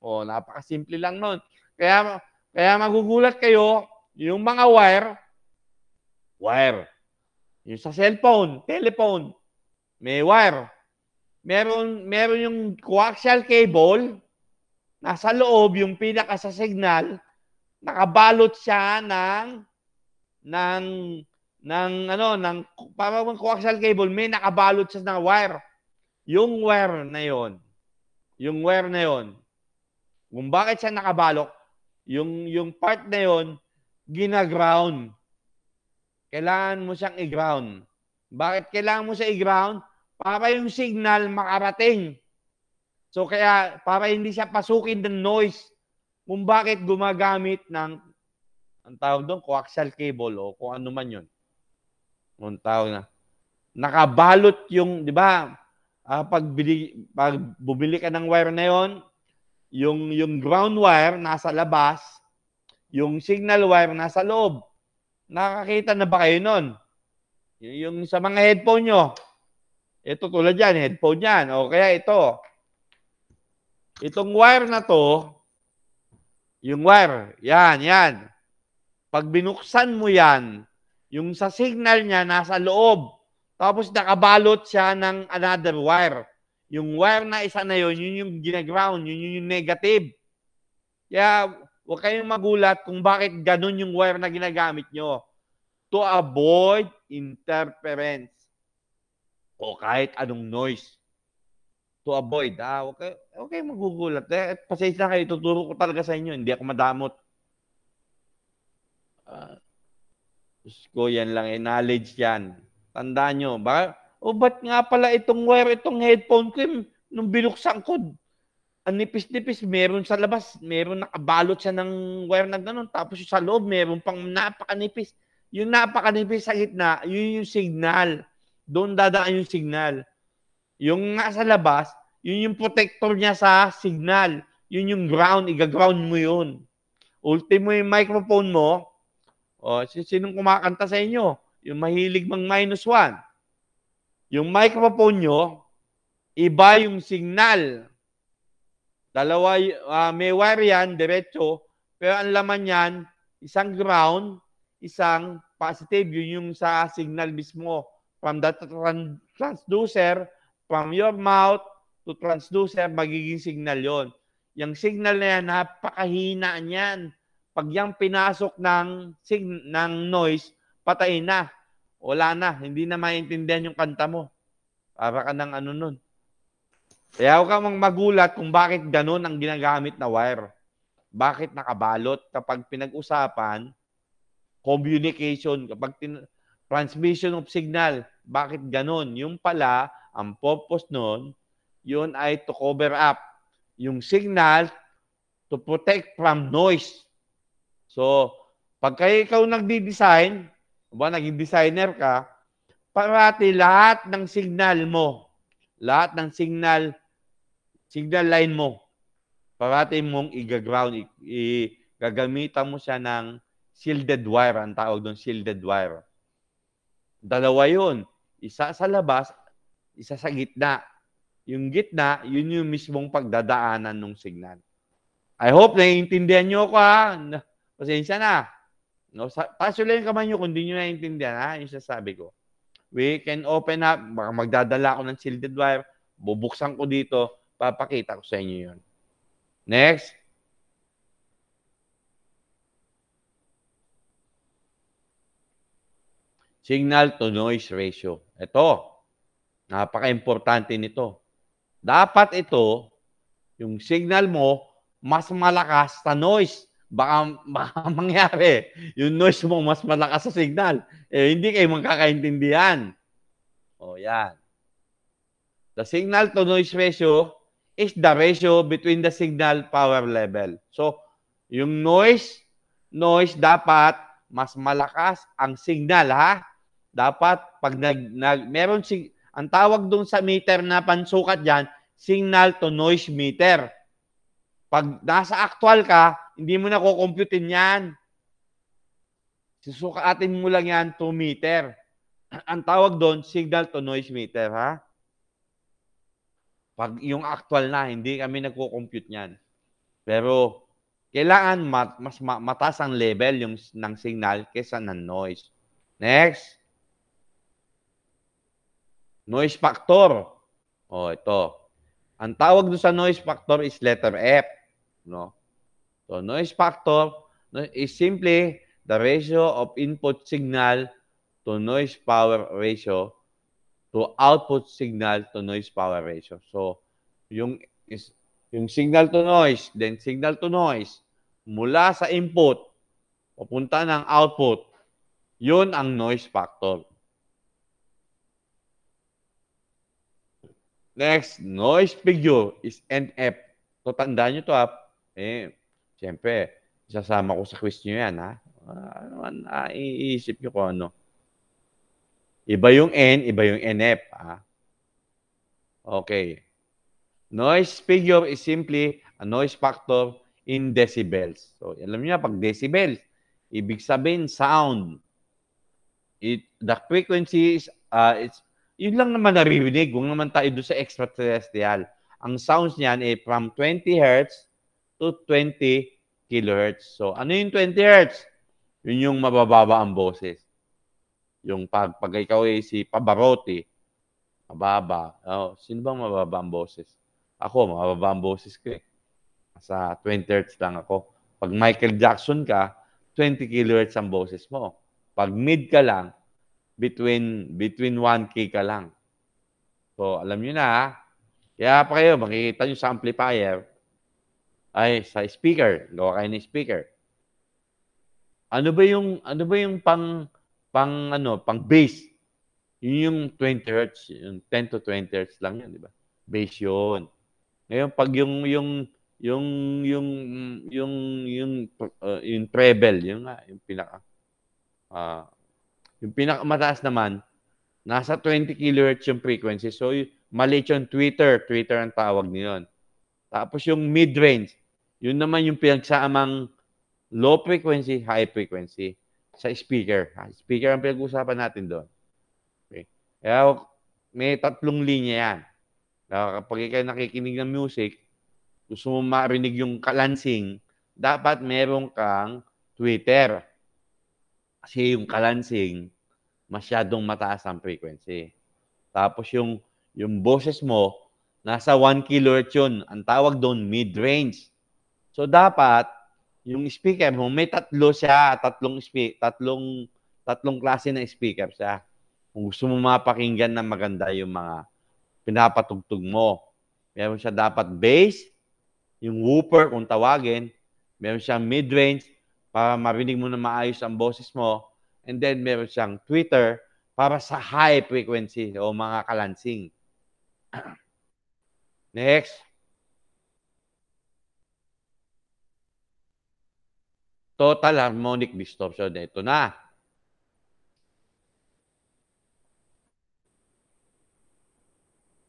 O, napakasimple lang nun. Kaya, kaya magugulat kayo, yung mga wire, wire. Yung sa cellphone, telephone, may wire. Meron, meron yung coaxial cable, nasa loob, yung pinaka sa signal, nakabalot siya ng ng ng ano ng para coaxial cable may nakabalot siya ng wire. Yung wire na yon, yung wire na yon, kung bakit siya nakabalok, yung yung part na yon gina-ground. Kailangan mo siyang i-ground. Bakit kailangan mo siya i-ground? Para yung signal makarating. So kaya para hindi siya pasukin ng noise. Kung bakit gumagamit ng ang tawag doon, coaxial cable o kung ano man yun. Ang tawag na. Nakabalot yung, di ba, uh, pag, bili, pag bumili ka ng wire na yon, yung, yung ground wire nasa labas, yung signal wire nasa loob. Nakakita na ba kayo nun? Yung, yung sa mga headphone nyo. Ito tulad yan, headphone yan. O kaya ito. Itong wire na to, yung wire, yan, yan. Pag binuksan mo yan, yung sa signal niya nasa loob. Tapos nakabalot siya ng another wire. Yung wire na isa na yun, yun yung ginaground, yun yung negative. Kaya huwag kayong magulat kung bakit ganun yung wire na ginagamit nyo. To avoid interference o kahit anong noise. To avoid. Ah, okay, okay magugulat. Eh, pasensya na kayo, tuturo ko talaga sa inyo. Hindi ako madamot. Uh, ko, yan lang eh, knowledge yan. Tandaan nyo, ba? O ba't nga pala itong wire, itong headphone ko, nung binuksan ko, ang nipis-nipis, meron sa labas, meron nakabalot siya ng wire na ganun, tapos sa loob, meron pang napakanipis. Yung napakanipis sa gitna, yun yung signal. Doon dadaan yung signal. Yung nasa labas, yun yung protector niya sa signal. Yun yung ground, iga-ground mo yun. Ultimo yung microphone mo, o, sinong kumakanta sa inyo? Yung mahilig mang minus one. Yung microphone nyo, iba yung signal. Dalawa, uh, may wire yan, diretso, pero ang laman yan, isang ground, isang positive, yun yung sa signal mismo. From the trans- transducer, from your mouth to transducer, magiging signal yon. Yung signal na yan, napakahina niyan. Pag yung pinasok ng, sig- ng noise, patay na. Wala na. Hindi na maintindihan yung kanta mo. Para ka ng ano nun. Kaya huwag kang magulat kung bakit ganun ang ginagamit na wire. Bakit nakabalot kapag pinag-usapan, communication, kapag tin- transmission of signal, bakit ganun? Yung pala, ang purpose nun, yun ay to cover up yung signal to protect from noise. So, pag kayo ikaw nagdi-design, ba naging designer ka, parati lahat ng signal mo, lahat ng signal, signal line mo, parati mong i-ground, i- gagamitan mo siya ng shielded wire, ang tawag doon, shielded wire. Dalawa yun. Isa sa labas, isa sa gitna. Yung gitna, yun yung mismong pagdadaanan ng signal. I hope naiintindihan nyo ako ha. Pasensya na. No, sa, taas yung kamay nyo kung hindi nyo naiintindihan ha. Yung sasabi ko. We can open up, baka magdadala ako ng shielded wire, bubuksan ko dito, papakita ko sa inyo yun. Next. Signal to noise ratio. Ito, napaka-importante nito. Dapat ito, yung signal mo, mas malakas sa noise. Baka, baka mangyari, yung noise mo mas malakas sa signal. Eh, hindi kayo magkakaintindihan. O, yan. The signal to noise ratio is the ratio between the signal power level. So, yung noise, noise dapat mas malakas ang signal, ha? Dapat pag nag, nag meron si ang tawag doon sa meter na pansukat diyan, signal to noise meter. Pag nasa actual ka, hindi mo na kukumputin yan. Susukatin mo lang yan 2 meter. Ang tawag doon, signal to noise meter, ha? Pag yung actual na, hindi kami nagko-compute niyan. Pero kailangan mat, mas ma, mataas ang level yung ng signal kaysa ng noise. Next. Noise factor. Oh, ito. Ang tawag doon sa noise factor is letter F, no? So noise factor is simply the ratio of input signal to noise power ratio to output signal to noise power ratio. So yung is yung signal to noise, then signal to noise mula sa input papunta ng output, yun ang noise factor. Next, noise figure is NF. So, tandaan nyo to ha. Eh, siyempre, isasama ko sa quiz nyo yan ha. Uh, ano man, uh, iisip nyo kung ano. Iba yung N, iba yung NF ha. Okay. Noise figure is simply a noise factor in decibels. So, alam niyo pag decibels, ibig sabihin sound. It, the frequency is, uh, it's yun lang naman naririnig. Huwag naman tayo doon sa extraterrestrial. Ang sounds niyan ay from 20 Hz to 20 kHz. So, ano yung 20 Hz? Yun yung mabababa ang boses. Yung pag, pag ikaw ay si Pavarotti, mababa. Oh, sino bang mababa ang boses? Ako, mababa ang boses ko eh. Sa 20 Hz lang ako. Pag Michael Jackson ka, 20 kHz ang boses mo. Pag mid ka lang, between between 1K ka lang. So, alam niyo na, kaya pa kayo, makikita niyo sa amplifier, ay sa speaker, gawa kayo ng speaker. Ano ba yung ano ba yung pang pang ano, pang bass? Yun yung 20 Hz, yung 10 to 20 Hz lang yan, di ba? Bass yun. Ngayon pag yung yung yung yung yung yung uh, yung treble, yung nga, yung pinaka uh, yung pinakamataas naman, nasa 20 kHz yung frequency. So, maliit yung Twitter. Twitter ang tawag niyon. Tapos yung mid-range, yun naman yung pinagsamang low frequency, high frequency sa speaker. Speaker ang pinag-usapan natin doon. Okay. Kaya may tatlong linya yan. Kapag ikaw nakikinig ng music, gusto mo marinig yung kalansing, dapat meron kang Twitter. Kasi yung kalansing, masyadong mataas ang frequency. Tapos yung, yung boses mo, nasa 1 kHz yun. Ang tawag doon, mid-range. So dapat, yung speaker mo, may tatlo siya, tatlong, spe- tatlong, tatlong klase ng speaker siya. Kung gusto mo mapakinggan na maganda yung mga pinapatugtog mo. Meron siya dapat bass, yung whooper kung tawagin, meron siyang mid-range, para marinig mo na maayos ang boses mo. And then meron siyang Twitter para sa high frequency o mga kalansing. Next. Total harmonic distortion. Ito na.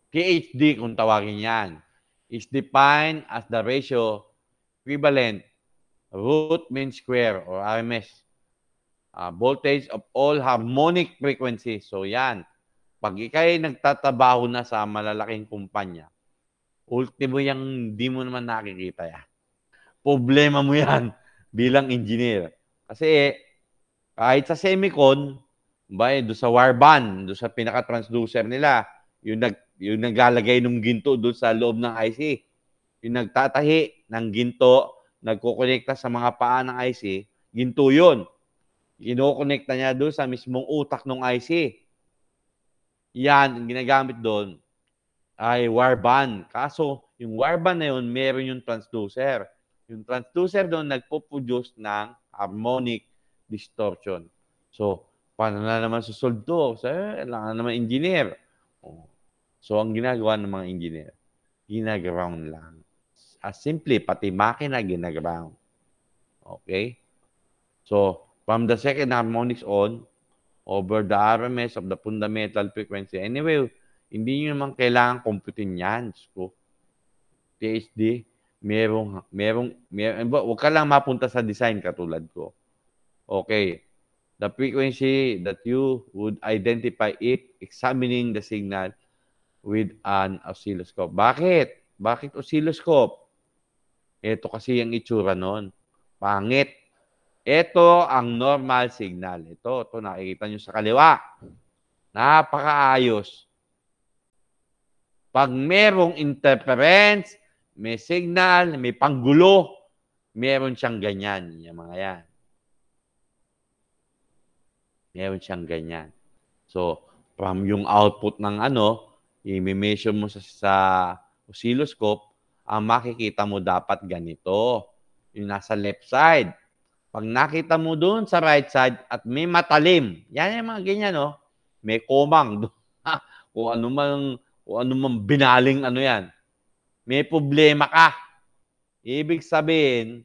PHD kung tawagin yan, is defined as the ratio equivalent root mean square or RMS uh, voltage of all harmonic frequencies. So yan, pag ikay nagtatabaho na sa malalaking kumpanya, ultimo yung di mo naman nakikita yan. Problema mo yan bilang engineer. Kasi kahit sa semicon, ba, do sa warband, do sa pinaka-transducer nila, yung, nag, yung naglalagay ng ginto doon sa loob ng IC, yung nagtatahi ng ginto, nagkukonekta sa mga paa ng IC, ginto yun. Kinokonekta niya doon sa mismong utak ng IC. Yan, ginagamit doon ay warband. Kaso, yung warband na yun, meron yung transducer. Yung transducer doon nagpo-produce ng harmonic distortion. So, paano na naman susolve to? So, kailangan naman engineer. Oh. So, ang ginagawa ng mga engineer, ginaground lang. As simply, pati makina ginaground. Okay? So, from the second harmonics on, over the RMS of the fundamental frequency. Anyway, hindi nyo naman kailangan computin yan. So, PhD, merong, merong, merong, huwag ka lang mapunta sa design katulad ko. Okay. The frequency that you would identify it examining the signal with an oscilloscope. Bakit? Bakit oscilloscope? Ito kasi yung itsura nun. Pangit. Ito ang normal signal. Ito, ito nakikita nyo sa kaliwa. Napakaayos. Pag merong interference, may signal, may panggulo, meron siyang ganyan. Yung mga yan. Meron siyang ganyan. So, from yung output ng ano, i-measure mo sa, sa oscilloscope, ang makikita mo dapat ganito. Yung nasa left side. Pag nakita mo doon sa right side at may matalim, yan yung mga ganyan, no? May komang. Kung ano mang o ano binaling ano yan, may problema ka. Ibig sabihin,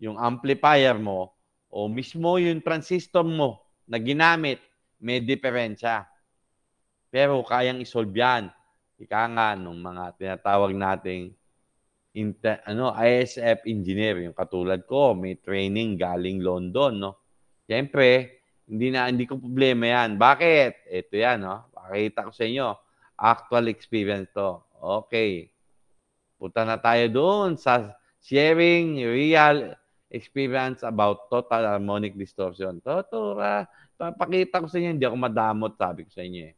yung amplifier mo o mismo yung transistor mo na ginamit, may diferensya. Pero kayang isolve yan. Ika nga nung mga tinatawag nating inter, ano, ISF engineer, yung katulad ko, may training galing London, no? Siyempre, hindi na hindi ko problema yan. Bakit? Ito yan, no? Pakita ko sa inyo Actual experience to. Okay. Punta na tayo doon sa sharing real experience about total harmonic distortion. Totora, papakita ko sa inyo, hindi ako madamot, sabi ko sa inyo eh.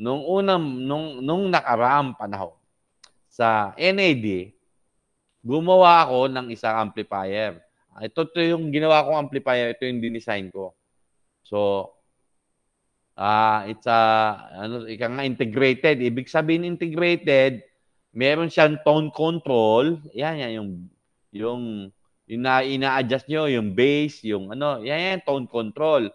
Nung unang, nung, nung nakaraang panahon, sa NAD, gumawa ako ng isang amplifier. Ito, ito yung ginawa kong amplifier, ito yung dinesign ko. So, uh, it's a, ano, ika nga integrated. Ibig sabihin integrated, meron siyang tone control. Yan, yan, yung, yung, yung na, ina-adjust nyo, yung bass, yung ano, yan, yan, tone control.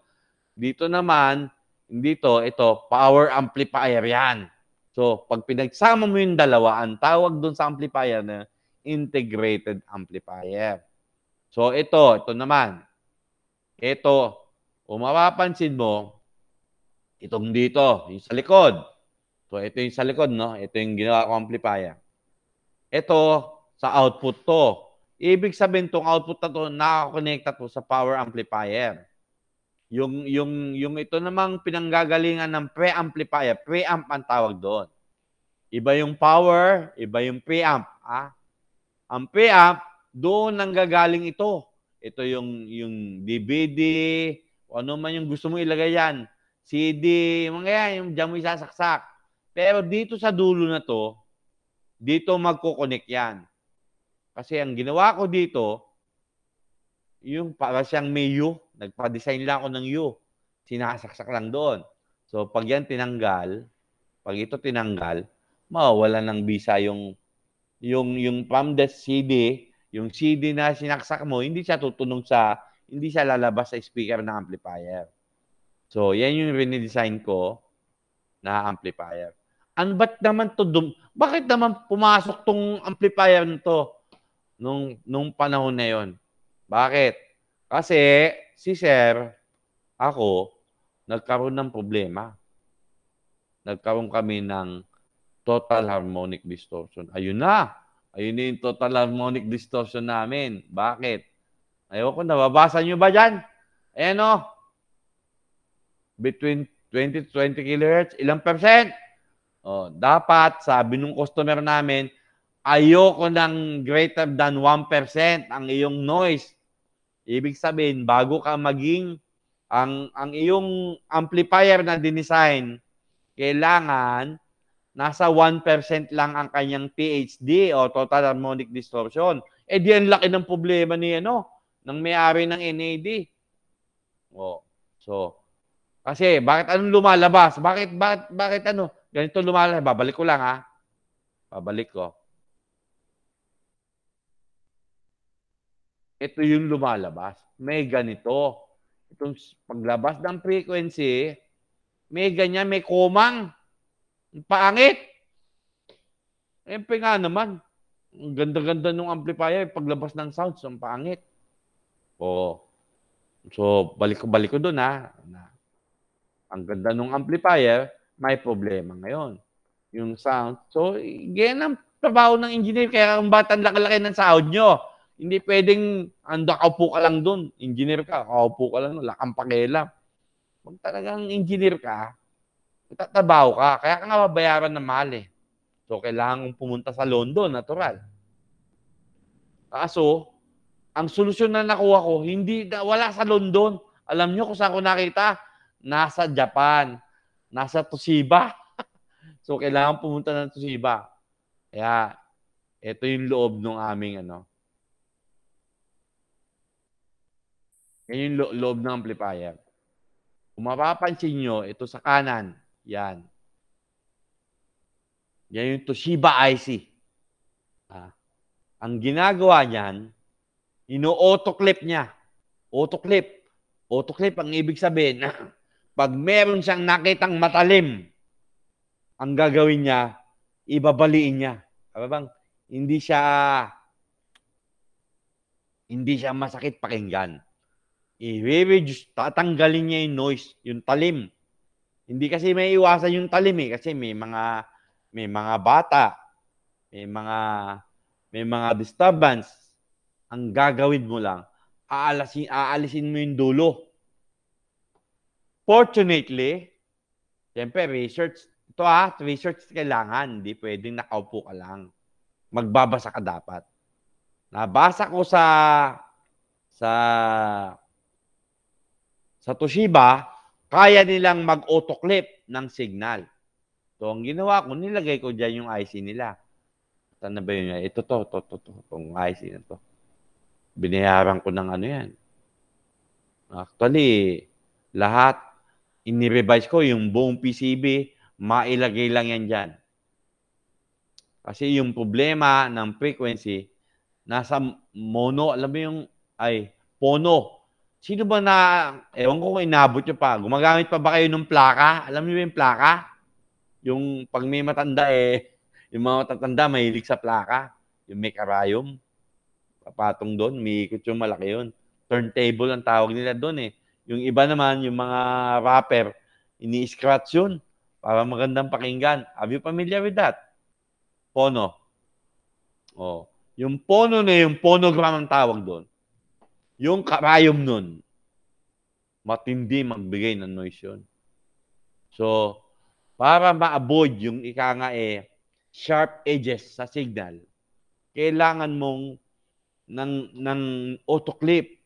Dito naman, dito, ito, power amplifier yan. So, pag pinagsama mo yung dalawa, ang tawag doon sa amplifier na integrated amplifier. So, ito, ito naman. Ito, kung mapapansin mo, itong dito, yung sa likod. So, ito yung sa likod, no? Ito yung ginawa ko amplifier. Ito, sa output to. Ibig sabihin, tong output na to, nakakonekta to sa power amplifier. Yung, yung, yung ito namang pinanggagalingan ng pre-amplifier, pre-amp ang tawag doon. Iba yung power, iba yung preamp. Ah? Ang preamp, doon nang gagaling ito. Ito yung, yung DVD, o ano man yung gusto mo ilagay yan CD, mga yan, yung dyan mo isasaksak. Pero dito sa dulo na to, dito magkoconnect yan. Kasi ang ginawa ko dito, yung para siyang may U, nagpa-design lang ako ng U. Sinasaksak lang doon. So, pag yan tinanggal, pag ito tinanggal, mawawala ng bisa yung yung yung from the CD, yung CD na sinaksak mo, hindi siya tutunog sa hindi siya lalabas sa speaker ng amplifier. So, yan yung rinidesign ko na amplifier. Ano ba't naman to dum Bakit naman pumasok tong amplifier nito nung nung panahon na yon? Bakit? Kasi si Sir, ako, nagkaroon ng problema. Nagkaroon kami ng total harmonic distortion. Ayun na. Ayun na yung total harmonic distortion namin. Bakit? Ayoko, nababasa nyo ba dyan? Ayan o. Between 20 to 20 kilohertz, ilang percent? O, dapat, sabi nung customer namin, ayoko ng greater than 1% ang iyong noise. Ibig sabihin, bago ka maging ang ang iyong amplifier na dinesign, kailangan nasa 1% lang ang kanyang THD o total harmonic distortion. Eh di ang laki ng problema ni ano, ng may-ari ng NAD. Oh. So, kasi bakit anong lumalabas? Bakit bakit bakit ano? Ganito lumalabas. Babalik ko lang ha. Babalik ko. Ito yung lumalabas. May ganito. Itong paglabas ng frequency, may ganyan, may kumang. Paangit. Siyempre nga naman, ang ganda-ganda ng amplifier, paglabas ng sounds, ang pangit. Oo. So, balik ko, balik ko doon ha. Na, ang ganda ng amplifier, may problema ngayon. Yung sound. So, ganyan ang trabaho ng engineer. Kaya ang laki-laki ng sound nyo, hindi pwedeng anda kaupo ka lang doon. Engineer ka, kaupo ka lang, wala kang pakialam. Kung talagang engineer ka, Tatabaho ka. Kaya ka nga mabayaran ng mahal eh. So, kailangan kong pumunta sa London, natural. Kaso, ang solusyon na nakuha ko, hindi, wala sa London. Alam nyo kung saan ko nakita? Nasa Japan. Nasa Toshiba. so, kailangan pumunta ng Toshiba. Kaya, ito yung loob ng aming ano. Yan yung lo- loob ng amplifier. Kung mapapansin nyo, ito sa kanan, yan. Yan yung Toshiba IC. Ah. Ang ginagawa niyan, ino-autoclip niya. Autoclip. Autoclip, ang ibig sabihin, pag meron siyang nakitang matalim, ang gagawin niya, ibabaliin niya. Aba bang, hindi siya hindi siya masakit pakinggan. I-reduce, tatanggalin niya yung noise, yung talim. Hindi kasi may iwasan yung talim eh kasi may mga may mga bata, may mga may mga disturbance. Ang gagawin mo lang, aalisin, aalisin mo yung dulo. Fortunately, siyempre research, ito ah, research kailangan, hindi pwedeng nakaupo ka lang. Magbabasa ka dapat. Nabasa ko sa sa sa Toshiba, kaya nilang mag-autoclip ng signal. So, ang ginawa ko, nilagay ko dyan yung IC nila. Saan na ba yun? Ito to, to, to, to, itong IC na to. Binayaran ko ng ano yan. Actually, lahat, inirevise ko yung buong PCB, mailagay lang yan dyan. Kasi yung problema ng frequency, nasa mono, alam mo yung, ay, pono, Sino ba na, ewan ko kung inabot nyo pa, gumagamit pa ba kayo ng plaka? Alam niyo yung plaka? Yung pag may matanda eh, yung mga matatanda mahilig sa plaka. Yung may karayom. Papatong doon, may ikot yung malaki yun. Turntable ang tawag nila doon eh. Yung iba naman, yung mga rapper, ini-scratch yun para magandang pakinggan. Have you familiar with that? Pono. Oh. Yung pono na yung phonogram ang tawag doon. Yung karayom nun, matindi magbigay ng noise yun. So, para ma-avoid yung ika nga eh, sharp edges sa signal, kailangan mong ng, ng autoclip.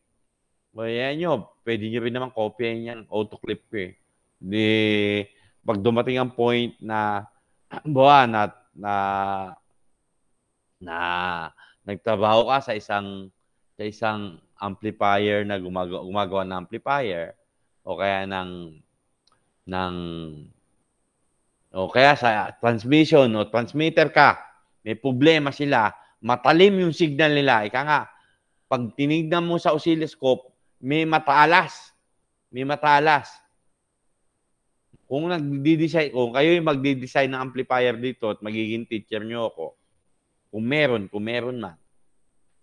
O yan nyo, pwede nyo rin naman kopyahin yan, autoclip eh. Di, pag dumating ang point na, buwan na, na, na nagtrabaho ka sa isang sa isang amplifier na gumagawa, gumagawa ng amplifier o kaya ng ng o kaya sa transmission o transmitter ka, may problema sila, matalim yung signal nila. Ika nga, pag tinignan mo sa oscilloscope, may matalas. May matalas. Kung nagdi-design, kung kayo yung magdi-design ng amplifier dito at magiging teacher nyo ako, kung meron, kung meron man,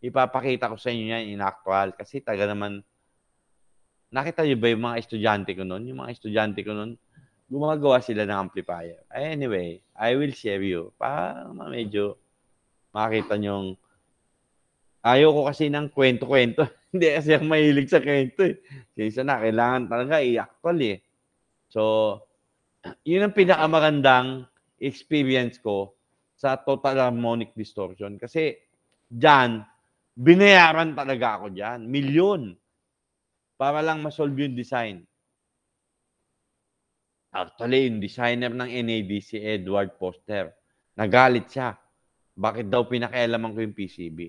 ipapakita ko sa inyo yan in actual. Kasi taga naman, nakita niyo ba yung mga estudyante ko noon? Yung mga estudyante ko noon, gumagawa sila ng amplifier. Anyway, I will share you para medyo makita nyong ayaw ko kasi ng kwento-kwento. Hindi kasi ako mahilig sa kwento eh. Kaysa na, kailangan talaga i-actual eh. So, yun ang pinakamagandang experience ko sa total harmonic distortion. Kasi dyan, binayaran talaga ako dyan. Milyon. Para lang masolve yung design. Actually, yung designer ng si Edward Foster, nagalit siya. Bakit daw pinakialaman ko yung PCB?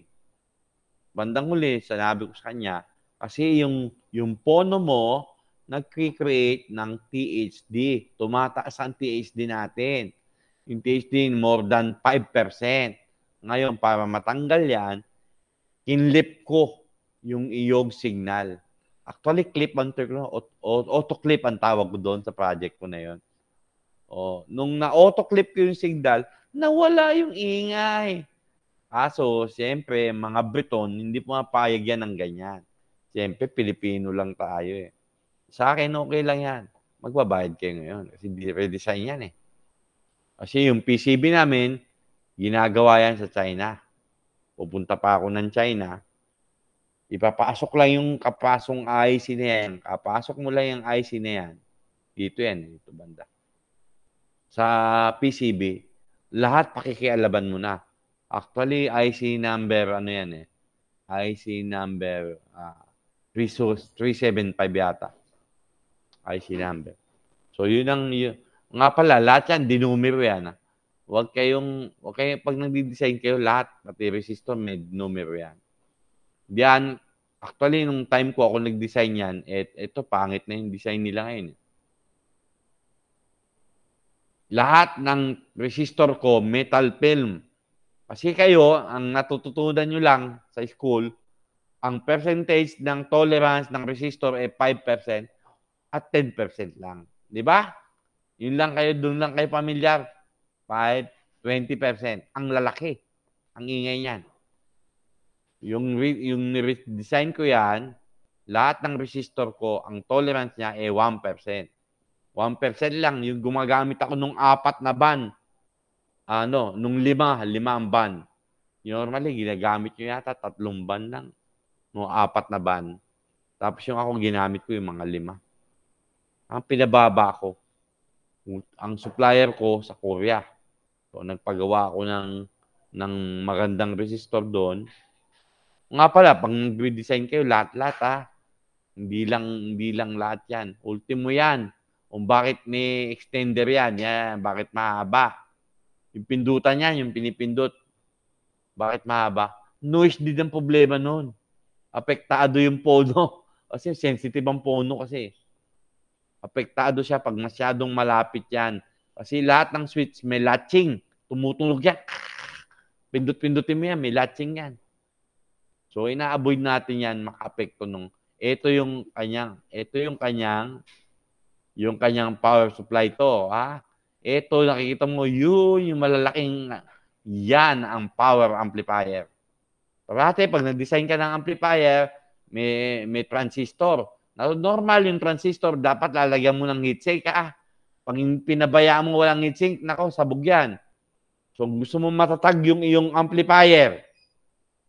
Bandang huli, sanabi ko sa kanya, kasi yung, yung pono mo, nag-create ng THD. Tumataas ang THD natin. Yung THD more than 5%. Ngayon, para matanggal yan, kinlip ko yung iyog signal. Actually, clip on auto-clip ang tawag ko doon sa project ko na yon. Oh, nung na-auto-clip ko yung signal, nawala yung ingay. Aso, siyempre, mga Briton, hindi pumapayag yan ng ganyan. Siyempre, Pilipino lang tayo eh. Sa akin, okay lang yan. Magbabayad kayo ngayon. Kasi redesign yan eh. Kasi yung PCB namin, ginagawa yan sa China. Pupunta pa ako ng China, Ipapasok lang yung kapasong IC na yan. Kapasok mo lang yung IC na yan. Dito yan, dito banda. Sa PCB, lahat pakikialaban mo na. Actually, IC number, ano yan eh. IC number uh, 375 yata. IC number. So, yun ang, yun. nga pala, lahat yan, dinumero yan. Ah. Huwag kayong, huwag kayong, pag nagdi-design kayo, lahat, pati resistor, may numero yan. Diyan, actually, nung time ko ako nag-design yan, et, eto, pangit na yung design nila ngayon. Eh. Lahat ng resistor ko, metal film. Kasi kayo, ang natututunan nyo lang sa school, ang percentage ng tolerance ng resistor ay 5% at 10% lang. Di ba? Yun lang kayo, doon lang kayo pamilyar. 5, 20%. Ang lalaki. Ang ingay niyan. Yung, yung design ko yan, lahat ng resistor ko, ang tolerance niya ay 1%. 1% lang. Yung gumagamit ako nung apat na ban. Ano, nung lima, lima ang ban. Normally, ginagamit nyo yata tatlong ban lang. Nung apat na ban. Tapos yung ako ginamit ko yung mga lima. Ang pinababa ko, ang supplier ko sa Korea. So, nagpagawa ako ng, ng magandang resistor doon. Nga pala, pag nag-design kayo, lahat-lahat ha. Hindi lang, hindi lang lahat yan. Ultimo yan. Kung bakit may extender yan, yan, bakit mahaba. Yung pindutan yan, yung pinipindot. Bakit mahaba? Noise din ang problema noon. Apektado yung pono. Kasi sensitive ang pono kasi. Apektado siya pag masyadong malapit yan. Kasi lahat ng switch may latching. Tumutunog yan. Pindot-pindutin mo yan, may latching yan. So ina-avoid natin 'yan makaapekto nung ito yung kanyang ito yung kanyang yung kanyang power supply to, ha? Ito nakikita mo yun yung malalaking yan ang power amplifier. Parati pag nag-design ka ng amplifier, may may transistor. Normal yung transistor, dapat lalagyan mo ng heatsink. Ah, pag pinabayaan mo walang heatsink, nako, sabog yan. So gusto mo matatag yung iyong amplifier,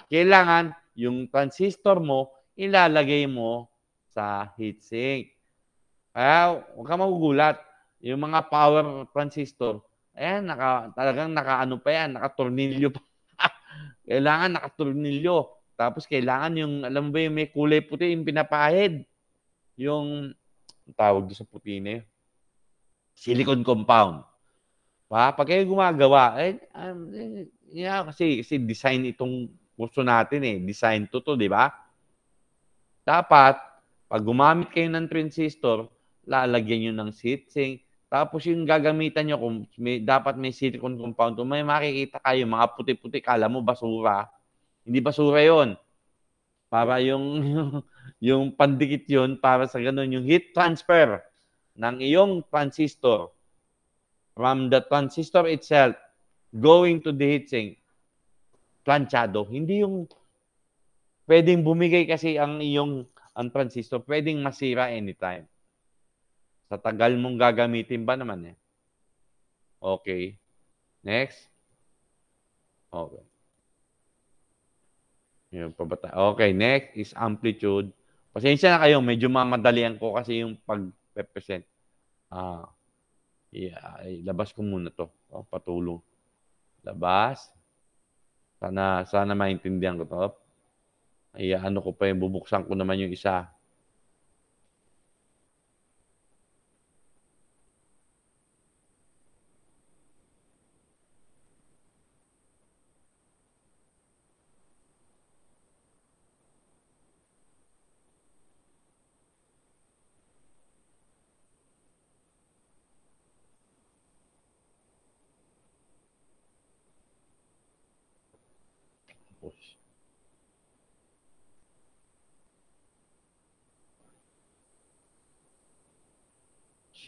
kailangan yung transistor mo, ilalagay mo sa heatsink. Kaya huwag ka magugulat. Yung mga power transistor, ayan, naka, talagang nakaano pa yan, nakatornilyo pa. kailangan nakatornilyo. Tapos kailangan yung, alam mo ba yung may kulay puti, yung pinapahid. Yung, tawag doon sa puti na yun. Silicon compound. Pa, pag kayo gumagawa, eh, um, yeah, kasi, kasi design itong gusto natin eh. Design to to, di ba? Dapat, pag gumamit kayo ng transistor, lalagyan nyo ng heatsink. Tapos yung gagamitan nyo, kung may, dapat may silicone compound, kung may makikita kayo, mga puti-puti, kala mo basura. Hindi basura yon Para yung, yung, yung pandikit yon para sa ganun, yung heat transfer ng iyong transistor from the transistor itself going to the heatsink planchado. Hindi yung pwedeng bumigay kasi ang iyong ang transistor, pwedeng masira anytime. Sa tagal mong gagamitin ba naman eh. Okay. Next. Okay. Yun pa ba Okay, next is amplitude. Pasensya na kayo, medyo mamadalian ko kasi yung pag-represent. Ah, yeah, labas ko muna to. Oh, patulong. Labas. Sana, sana maintindihan ko to. Ay, ano ko pa yung bubuksan ko naman yung isa.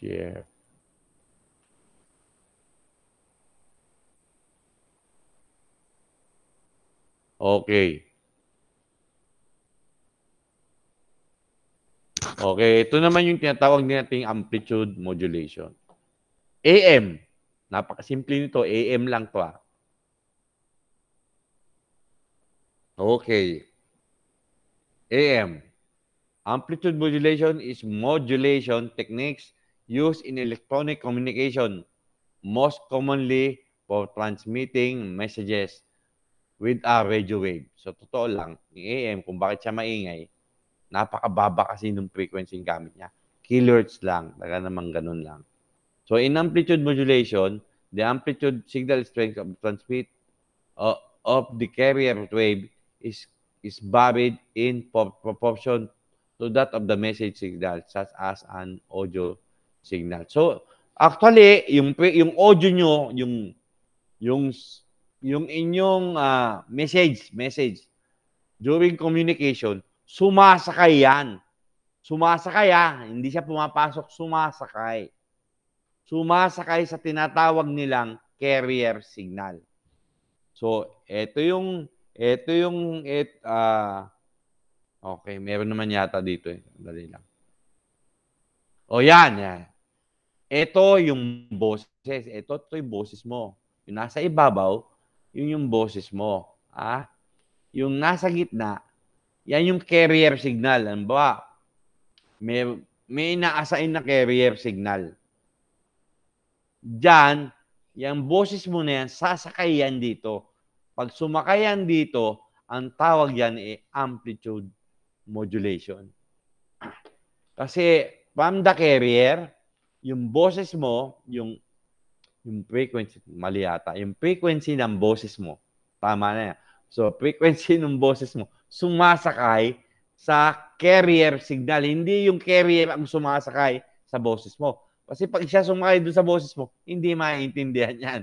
Share. Okay. Okay, ito naman yung tinatawag nating amplitude modulation. AM. Napakasimple nito. AM lang to ah. Okay. AM. Amplitude modulation is modulation techniques used in electronic communication, most commonly for transmitting messages with a radio wave. So, totoo lang, yung AM, kung bakit siya maingay, napakababa kasi ng frequency yung gamit niya. Kilohertz lang, taga naman ganun lang. So, in amplitude modulation, the amplitude signal strength of the transmit uh, of the carrier wave is is varied in proportion to that of the message signal, such as an audio signal. So, actually, yung yung audio nyo, yung yung yung inyong uh, message, message during communication, sumasakay yan. Sumasakay ah, hindi siya pumapasok, sumasakay. Sumasakay sa tinatawag nilang carrier signal. So, ito yung ito yung it uh, Okay, meron naman yata dito eh. Dali lang. O yan, yan. Ito yung boses. Ito, ito yung boses mo. Yung nasa ibabaw, yun yung boses mo. Ah? Yung nasa gitna, yan yung carrier signal. Ano ba? May, may ina-assign na carrier signal. Diyan, yung boses mo na yan, sasakay yan dito. Pag sumakay yan dito, ang tawag yan ay amplitude modulation. Kasi from the carrier, yung boses mo, yung yung frequency, mali yata, yung frequency ng boses mo, tama na yan. So, frequency ng boses mo, sumasakay sa carrier signal. Hindi yung carrier ang sumasakay sa boses mo. Kasi pag siya sumakay doon sa boses mo, hindi maintindihan yan.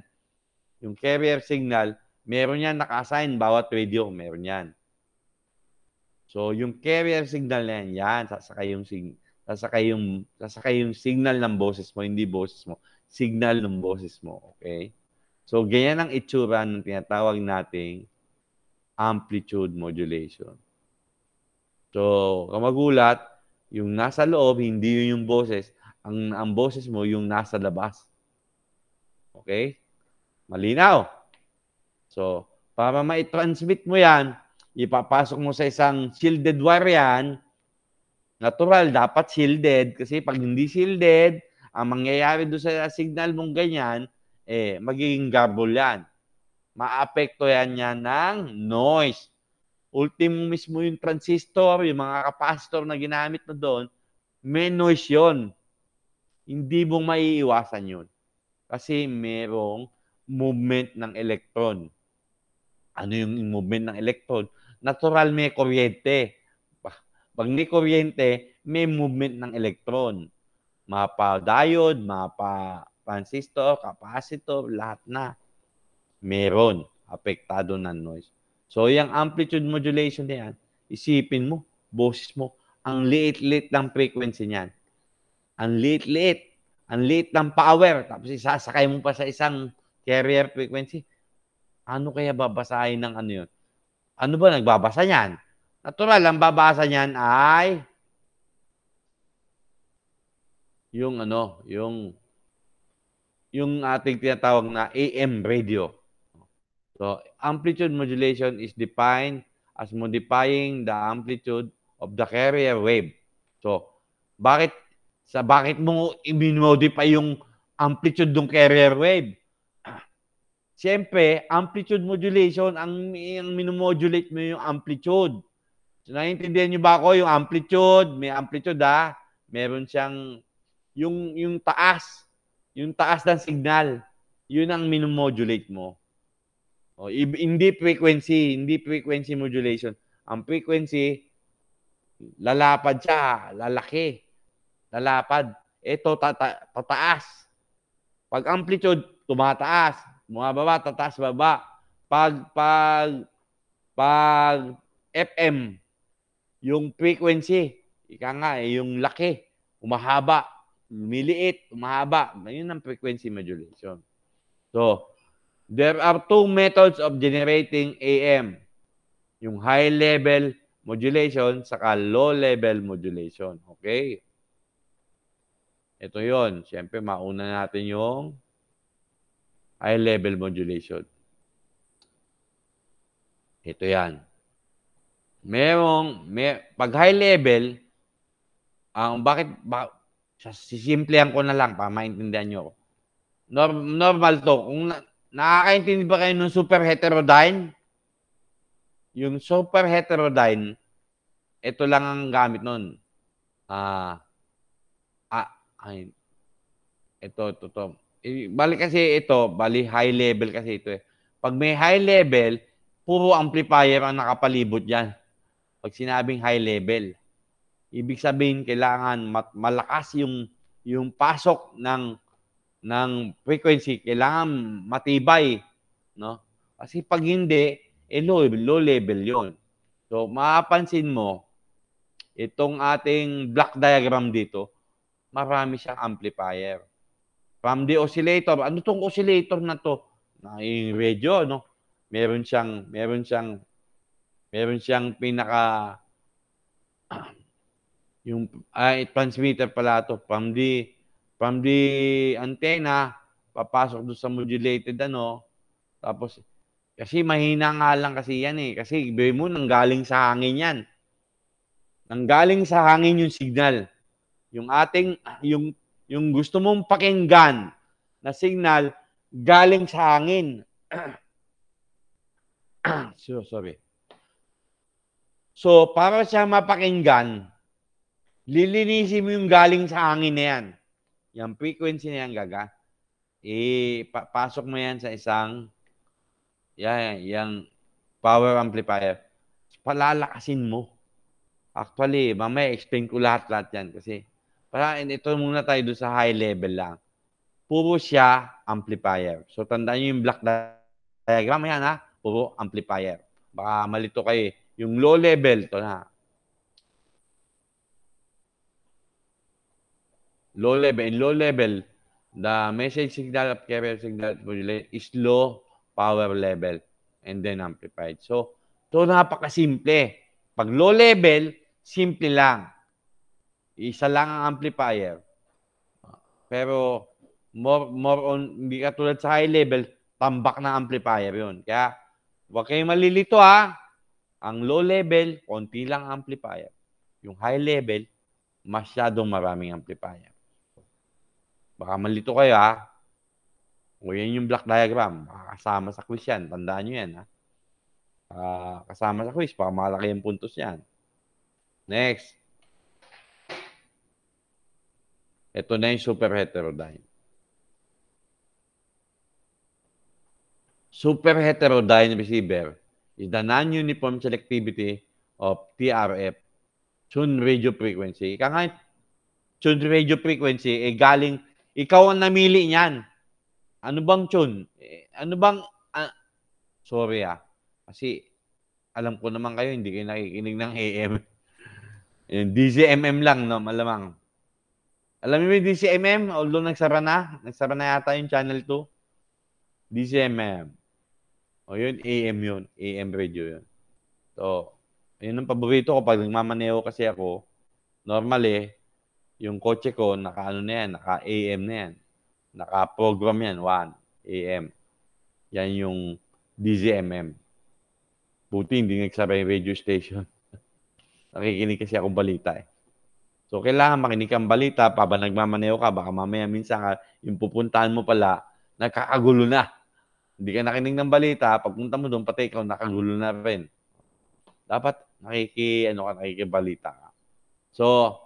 Yung carrier signal, meron yan naka-assign bawat radio, meron yan. So, yung carrier signal na yan, yan, sasakay yung signal sasakay yung, sasakay yung signal ng boses mo, hindi boses mo. Signal ng boses mo. Okay? So, ganyan ang itsura ng tinatawag nating amplitude modulation. So, kamagulat, yung nasa loob, hindi yun yung boses. Ang, ang boses mo, yung nasa labas. Okay? Malinaw. So, para ma-transmit mo yan, ipapasok mo sa isang shielded wire yan, Natural, dapat shielded. Kasi pag hindi shielded, ang mangyayari doon sa signal mong ganyan, eh, magiging garble yan. Maapekto yan yan ng noise. Ultimo mismo yung transistor, yung mga capacitor na ginamit na doon, may noise yon. Hindi mo maiiwasan yun. Kasi merong movement ng electron. Ano yung movement ng electron? Natural may kuryente pag may kuryente, may movement ng electron. Mapa diode, mapa transistor, capacitor, lahat na. Meron. Apektado ng noise. So, yung amplitude modulation na yan, isipin mo, boses mo, ang liit-liit ng frequency niyan. Ang liit-liit. Ang liit ng power. Tapos isasakay mo pa sa isang carrier frequency. Ano kaya babasahin ng ano yun? Ano ba nagbabasa niyan? Natural, ang babasa niyan ay yung ano, yung yung ating tinatawag na AM radio. So, amplitude modulation is defined as modifying the amplitude of the carrier wave. So, bakit sa bakit mo i-modify yung amplitude ng carrier wave? Siyempre, amplitude modulation, ang, ang minomodulate mo yung amplitude. So, naiintindihan niyo ba ako yung amplitude? May amplitude ha. Meron siyang yung yung taas yung taas ng signal, yun ang minomodulate mo. O, hindi frequency, hindi frequency modulation. Ang frequency, lalapad siya, lalaki, lalapad. Ito, tata, tataas. Pag amplitude, tumataas. Bumababa, tataas, baba. Pag, pag, pag FM, yung frequency, ika nga, eh, yung laki, umahaba lumiliit, umahaba. Yun ang frequency modulation. So, there are two methods of generating AM. Yung high level modulation saka low level modulation. Okay? Ito yon. Siyempre, mauna natin yung high level modulation. Ito yan. Merong, may, pag high level, ang bakit, ba, Sisimplehan ko na lang para maintindihan nyo. Norm, normal to. Kung na, nakakaintindi ba kayo ng super heterodyne? Yung super heterodyne, ito lang ang gamit nun. Ah, ah, ay, ito, ito, ito. Bali kasi ito, bali high level kasi ito eh. Pag may high level, puro amplifier ang nakapalibot dyan. Pag sinabing high level. Ibig sabihin kailangan mat- malakas yung yung pasok ng ng frequency, kailangan matibay, no? Kasi pag hindi, eh low, low level 'yon. So, mapapansin mo itong ating block diagram dito, marami siyang amplifier. From the oscillator, ano tong oscillator na to? Na yung radio, no? Meron siyang meron siyang meron siyang pinaka yung ay transmitter pala to. From the from the antenna papasok do sa modulated ano. Tapos kasi mahina nga lang kasi yan eh. Kasi ibe mo nang galing sa hangin yan. Nang galing sa hangin yung signal. Yung ating yung yung gusto mong pakinggan na signal galing sa hangin. So sorry so para siya mapakinggan lilinisin mo yung galing sa hangin na yan. Yung frequency na yan, gaga. Eh, pa- pasok mo yan sa isang yan, yung power amplifier. Palalakasin mo. Actually, mamaya explain ko lahat-lahat yan kasi para ito muna tayo doon sa high level lang. Puro siya amplifier. So, tandaan nyo yung black diagram yan ha. Puro amplifier. Baka malito kayo. Yung low level, to na. low level. In low level, the message signal of carrier signal is low power level and then amplified. So, to napakasimple. Pag low level, simple lang. Isa lang ang amplifier. Pero more more on hindi katulad sa high level, tambak na amplifier 'yon. Kaya huwag kayong malilito ha. Ang low level, konti lang amplifier. Yung high level, masyadong maraming amplifier. Baka malito kayo ha. O yan yung block diagram. Kasama sa quiz yan. Tandaan nyo yan ha. Uh, kasama sa quiz. Baka malaki yung puntos yan. Next. Ito na yung super heterodyne. Super heterodyne receiver is the non-uniform selectivity of TRF, tune radio frequency. Ika nga, tune radio frequency, eh galing ikaw ang namili niyan. Ano bang tune? Eh, ano bang... Uh, sorry ah. Kasi alam ko naman kayo, hindi kayo nakikinig ng AM. DCMM lang, no? Malamang. Alam niyo yung DCMM? Although nagsara na. Nagsara na yata yung channel 2. DCMM. O yun, AM yun. AM radio yun. So, yun ang paborito ko pag nagmamaneho kasi ako. Normally, yung kotse ko, naka ano na yan, naka AM na yan. Naka-program yan, 1 AM. Yan yung DZMM. Buti hindi nagsabay yung radio station. Nakikinig kasi ako balita eh. So, kailangan makinig kang balita pa ba nagmamaneho ka. Baka mamaya minsan ka, yung pupuntahan mo pala, nagkakagulo na. Hindi ka nakinig ng balita, pagpunta mo doon, pati ikaw nakagulo na rin. Dapat nakiki, ano ka, nakikibalita ka. So,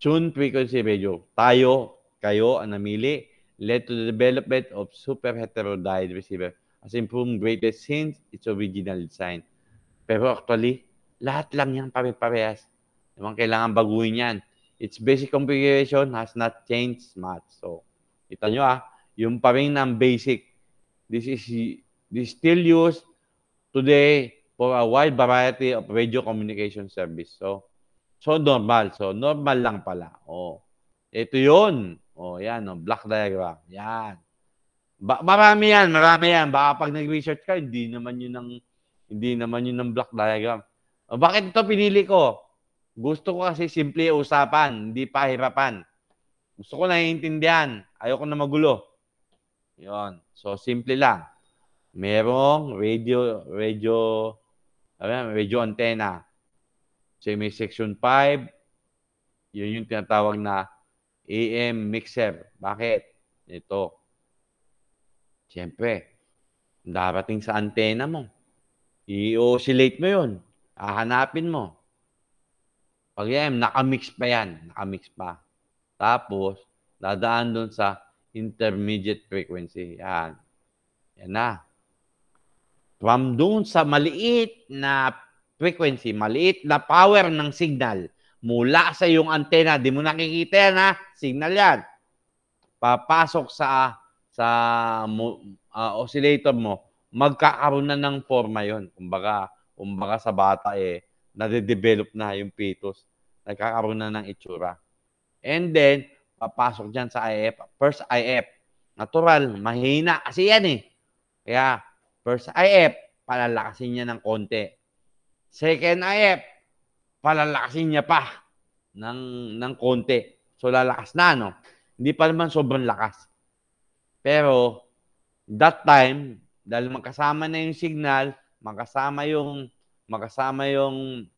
tune frequency radio. Tayo, kayo ang namili, led to the development of super heterodiode receiver as improved greatest since its original design. Pero actually, lahat lang yan pare-parehas. Naman kailangan baguhin yan. Its basic configuration has not changed much. So, kita nyo ah, yung pa rin ng basic. This is this still used today for a wide variety of radio communication service. So, so normal. So, normal lang pala. Oh, ito yun. Oh, yan. Oh, black diagram. Yan. Ba marami yan. Marami yan. Baka pag nag-research ka, hindi naman yun ng hindi naman yun ng black diagram. Oh, bakit ito pinili ko? Gusto ko kasi simple usapan, hindi pahirapan. Gusto ko naiintindihan. Ayoko na magulo. Yon. So, simple lang. Merong radio, radio, radio antenna. So, may section 5. Yun yung tinatawag na AM mixer. Bakit? Ito. Siyempre, darating sa antenna mo. I-oscillate mo yun. Hahanapin mo. Pag yan, nakamix pa yan. Nakamix pa. Tapos, dadaan doon sa intermediate frequency. Yan. Yan na. From doon sa maliit na frequency, maliit na power ng signal, mula sa yung antenna, di mo nakikita yan ha, signal yan. Papasok sa sa uh, oscillator mo, magkakaroon na ng forma yon. Kumbaga, kumbaga sa bata eh, nade-develop na yung fetus. Nagkakaroon na ng itsura. And then, papasok dyan sa IF. First IF. Natural, mahina. Kasi yan eh. Kaya, first IF, palalakasin niya ng konti. Second IF, palalakasin niya pa ng, ng konti. So, lalakas na, no? Hindi pa naman sobrang lakas. Pero, that time, dahil magkasama na yung signal, magkasama yung makasama yung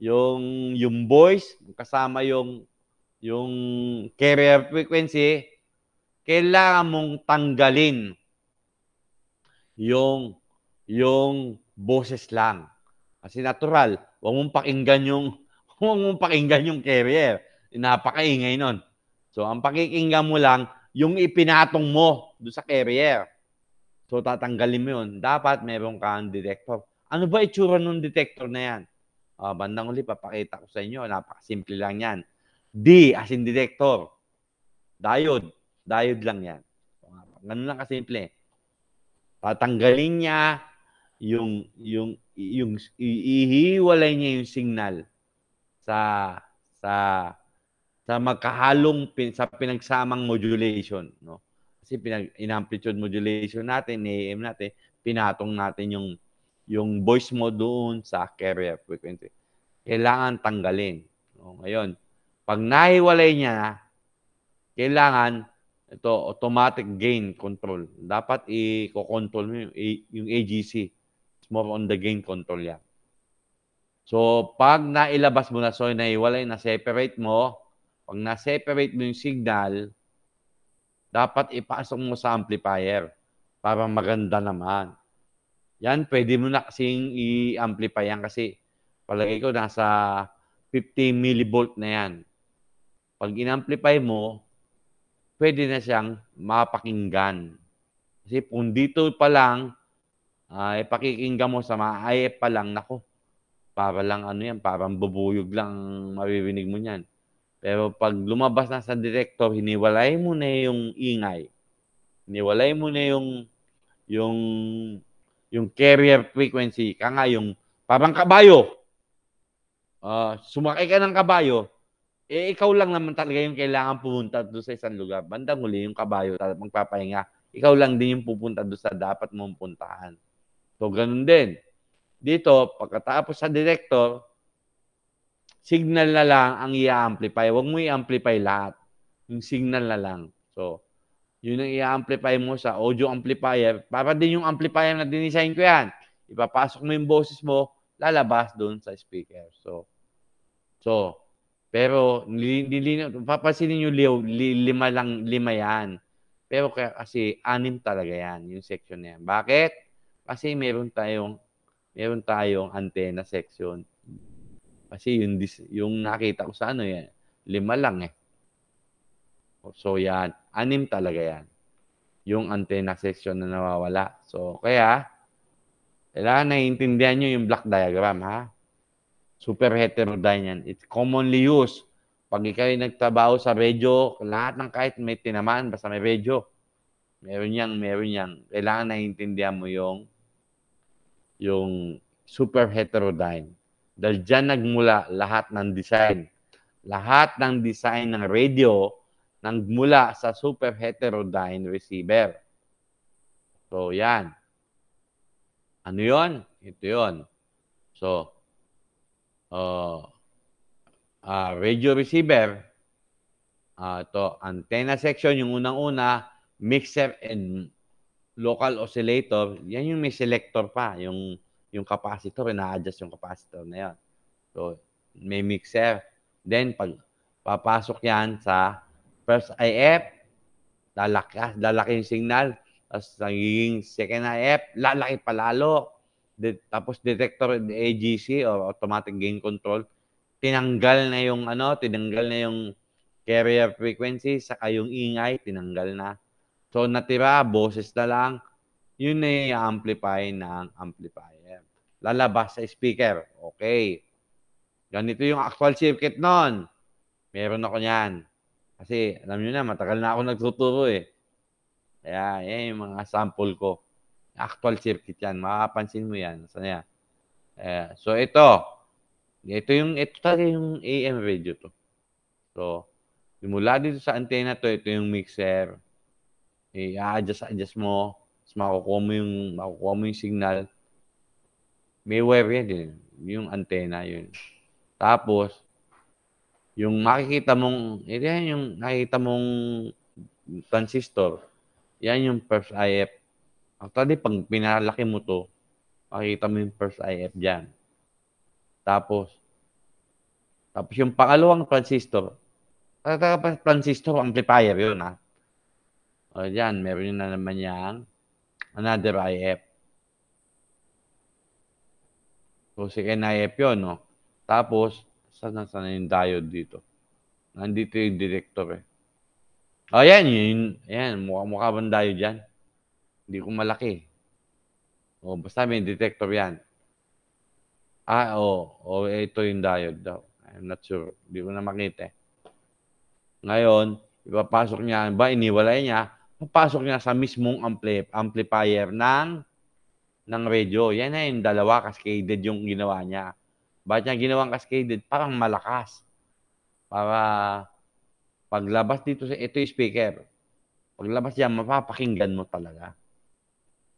yung yung voice, kasama yung yung carrier frequency, kailangan mong tanggalin yung yung boses lang. Kasi natural, huwag mong pakinggan yung huwag mong pakinggan yung carrier. Napakaingay nun. So, ang pakikinggan mo lang, yung ipinatong mo doon sa carrier. So, tatanggalin mo yun. Dapat meron kang detector. Ano ba itsura ng detector na yan? Uh, bandang uli, papakita ko sa inyo. Napakasimple lang yan. D as in detector. Diode. Diode lang yan. Ganun lang kasimple. Tatanggalin niya yung yung yung ihiwalay niya yung signal sa sa sa magkahalong pin, sa pinagsamang modulation, no? Kasi pinag in amplitude modulation natin, AM natin, pinatong natin yung yung voice mo doon sa carrier frequency. Kailangan tanggalin. O, ngayon, pag nahiwalay niya, kailangan ito automatic gain control. Dapat i-control mo yung, yung AGC. It's more on the gain control yan. So, pag nailabas mo na, so naiwalay, na-separate mo, pag na-separate mo yung signal, dapat ipasok mo sa amplifier para maganda naman. Yan, pwede mo na kasing i-amplify yan kasi palagay ko nasa 50 millivolt na yan. Pag in-amplify mo, pwede na siyang mapakinggan. Kasi kung dito pa lang, ay uh, pakikinggan mo sa mga pa lang, nako, para lang ano yan, parang bubuyog lang maririnig mo niyan. Pero pag lumabas na sa director, hiniwalay mo na yung ingay. Hiniwalay mo na yung yung yung carrier frequency, ka nga yung parang kabayo. Uh, sumakay ka ng kabayo, eh ikaw lang naman talaga yung kailangan pumunta doon sa isang lugar. Bandang huli yung kabayo, magpapahinga. Ikaw lang din yung pupunta doon sa dapat mong puntahan. So, ganun din. Dito, pagkatapos sa director, signal na lang ang i-amplify. Huwag mo i-amplify lahat. Yung signal na lang. So, yun ang i-amplify mo sa audio amplifier. Para din yung amplifier na dinisign ko yan. Ipapasok mo yung boses mo, lalabas doon sa speaker. So, so, pero, nililino, papansinin nyo, lima lang, lima yan. Pero kasi, anim talaga yan, yung section na yan. Bakit? Kasi meron tayong, meron tayong antenna section. Kasi yung, yung nakita ko sa ano yan, lima lang eh. So yan, anim talaga yan. Yung antenna section na nawawala. So kaya, kailangan naiintindihan nyo yung block diagram ha. Super heterodyne yan. It's commonly used. Pag ikaw nagtrabaho sa radio, lahat ng kahit may tinamaan, basta may radio. Meron yang, meron yang. Kailangan naiintindihan mo yung yung super heterodyne. Dahil dyan nagmula lahat ng design. Lahat ng design ng radio nagmula sa super heterodyne receiver. So, yan. Ano yon? Ito yon. So, uh, uh, radio receiver, uh, ito, antenna section, yung unang-una, mixer and local oscillator, yan yung may selector pa, yung yung capacitor, ina-adjust yung capacitor na yan. So, may mixer. Then, pag papasok yan sa first IF, lalaki, lalaki yung signal. Tapos, nagiging second IF, lalaki palalo. De, tapos, detector AGC or automatic gain control, tinanggal na yung ano, tinanggal na yung carrier frequency, saka yung ingay, tinanggal na. So, natira, boses na lang, yun na yung amplify ng amplifier lalabas sa speaker. Okay. Ganito yung actual circuit nun. Meron ako niyan. Kasi, alam nyo na, matagal na ako nagtuturo eh. Kaya, yan yung mga sample ko. Actual circuit yan. Makapansin mo yan. Saan yan? Eh, so, ito. Ito yung, ito talaga yung AM radio to. So, mula dito sa antenna to, ito yung mixer. I-adjust, adjust mo. Tapos makukuha mo yung, makukuha mo yung signal may wire yan din. Yung antenna yun. Tapos, yung makikita mong, yan yung nakikita mong transistor, yan yung first IF. Actually, pag pinalaki mo to, makikita mo yung first IF dyan. Tapos, tapos yung pangalawang transistor, transistor amplifier yun ha. O dyan, meron na naman yan, another IF. So, si NIF yun, no? Tapos, saan na sana yung diode dito? Nandito yung director, eh. Oh, yan, yun. Yan, mukha, mukha bang diode yan? Hindi ko malaki. O, oh, basta may detector yan. Ah, oo. Oh, oh, ito yung diode daw. I'm not sure. Hindi ko na makita, eh. Ngayon, ipapasok niya, ba, iniwalay niya, papasok niya sa mismong ampli amplifier ng ng radio. Yan na yung dalawa cascaded yung ginawa niya. Bakit niya ginawang cascaded? Parang malakas. Para paglabas dito sa ito yung speaker. Paglabas yan, mapapakinggan mo talaga.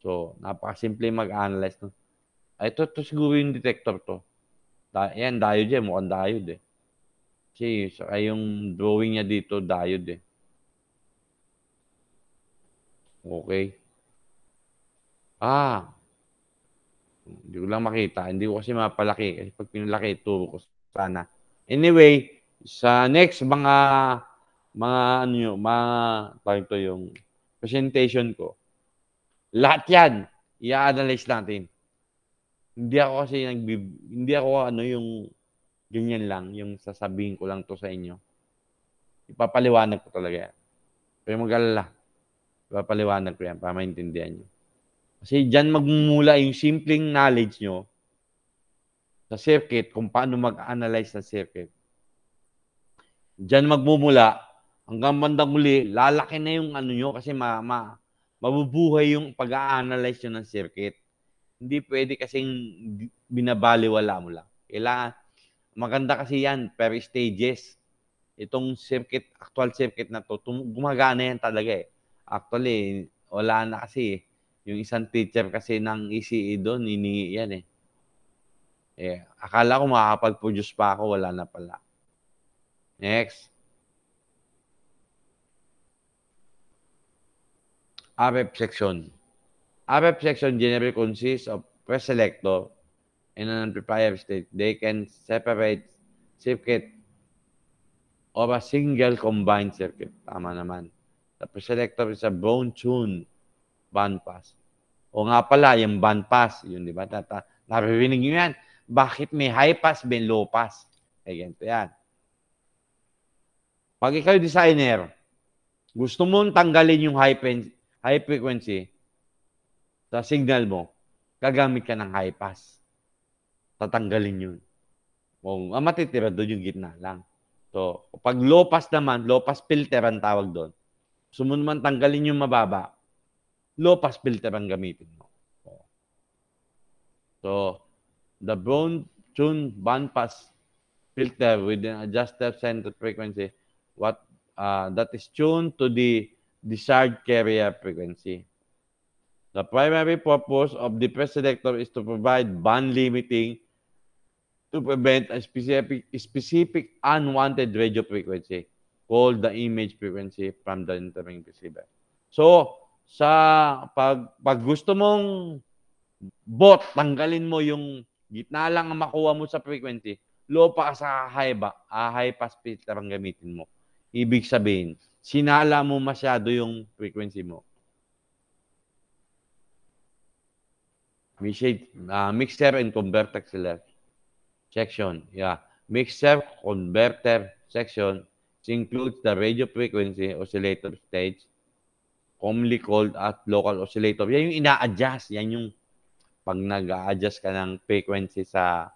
So, napakasimple mag-analyze. No? Ay, ito, ito siguro yung detector to. Da, diode yan. Mukhang diode eh. Kasi saka yung drawing niya dito, diode eh. Okay. Ah, hindi ko lang makita. Hindi ko kasi mapalaki. Kasi pag pinalaki, turo ko sana. Anyway, sa next mga mga ano yun, mga tawag to yung presentation ko. Lahat yan, i-analyze natin. Hindi ako kasi nag hindi ako ano yung ganyan lang, yung sasabihin ko lang to sa inyo. Ipapaliwanag ko talaga yan. Pero mag-alala. Ipapaliwanag ko yan para maintindihan nyo. Kasi dyan magmumula yung simpleng knowledge nyo sa circuit, kung paano mag-analyze ng circuit. Dyan magmumula, hanggang bandang muli, lalaki na yung ano nyo kasi ma, ma, mabubuhay yung pag-a-analyze nyo ng circuit. Hindi pwede kasing binabaliwala mo lang. Kailangan, maganda kasi yan, per stages. Itong circuit, actual circuit na to, gumagana yan talaga eh. Actually, wala na kasi eh yung isang teacher kasi ng ECE doon, hiningi yan eh. Eh, akala ko makakapag-produce pa ako, wala na pala. Next. RF section. RF section generally consists of press selector and an amplifier state. They can separate circuit or a single combined circuit. Tama naman. The preselector is a bone tune bandpass. O nga pala, yung bandpass, yun di ba? Tata, naririnig nyo yan. Bakit may high pass, may low pass? Eh, ganito yan. Pag ikaw designer, gusto mong tanggalin yung high, high frequency sa signal mo, gagamit ka ng high pass. Tatanggalin yun. Kung ang matitira doon yung gitna lang. So, pag low pass naman, low pass filter ang tawag doon. Gusto mo naman tanggalin yung mababa, low pass filter ang gamitin mo. So, the bone tune band pass filter with an adjusted center frequency what uh, that is tuned to the desired carrier frequency. The primary purpose of the press selector is to provide band limiting to prevent a specific, specific unwanted radio frequency called the image frequency from the entering receiver. So, sa pag, pag gusto mong bot, tanggalin mo yung gitna lang ang makuha mo sa frequency, low pa sa high, ba, uh, high pass filter ang gamitin mo. Ibig sabihin, sinala mo masyado yung frequency mo. Uh, mixer and converter section. Yeah. Mixer, converter section includes the radio frequency oscillator stage, commonly called as local oscillator. Yan yung ina-adjust. Yan yung pag nag-adjust ka ng frequency sa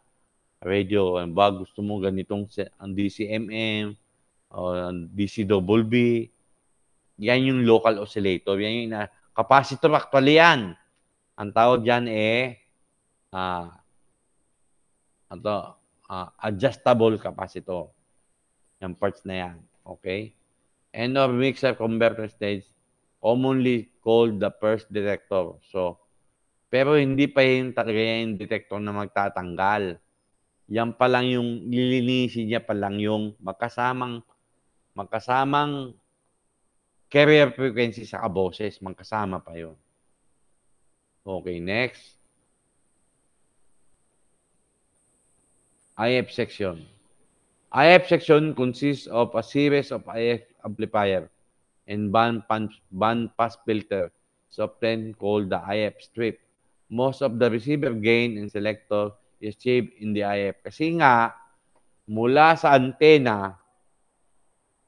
radio, ba gusto mo ganitong ang DCMM o DC double B, yan yung local oscillator. Yan yung capacitor actually yan. Ang tawag diyan eh uh, ano, uh, adjustable capacitor. Yung parts na yan. Okay? End of mixer converter stage, commonly called the first detector. So, pero hindi pa yung talaga yung detector na magtatanggal. Yan pa lang yung lilinisin niya pa lang yung magkasamang magkasamang carrier frequency sa kaboses. Magkasama pa yon. Okay, next. IF section. IF section consists of a series of IF amplifier and band, band pass filter, so often called the IF strip. Most of the receiver gain and selector is achieved in the IF. Kasi nga, mula sa antena,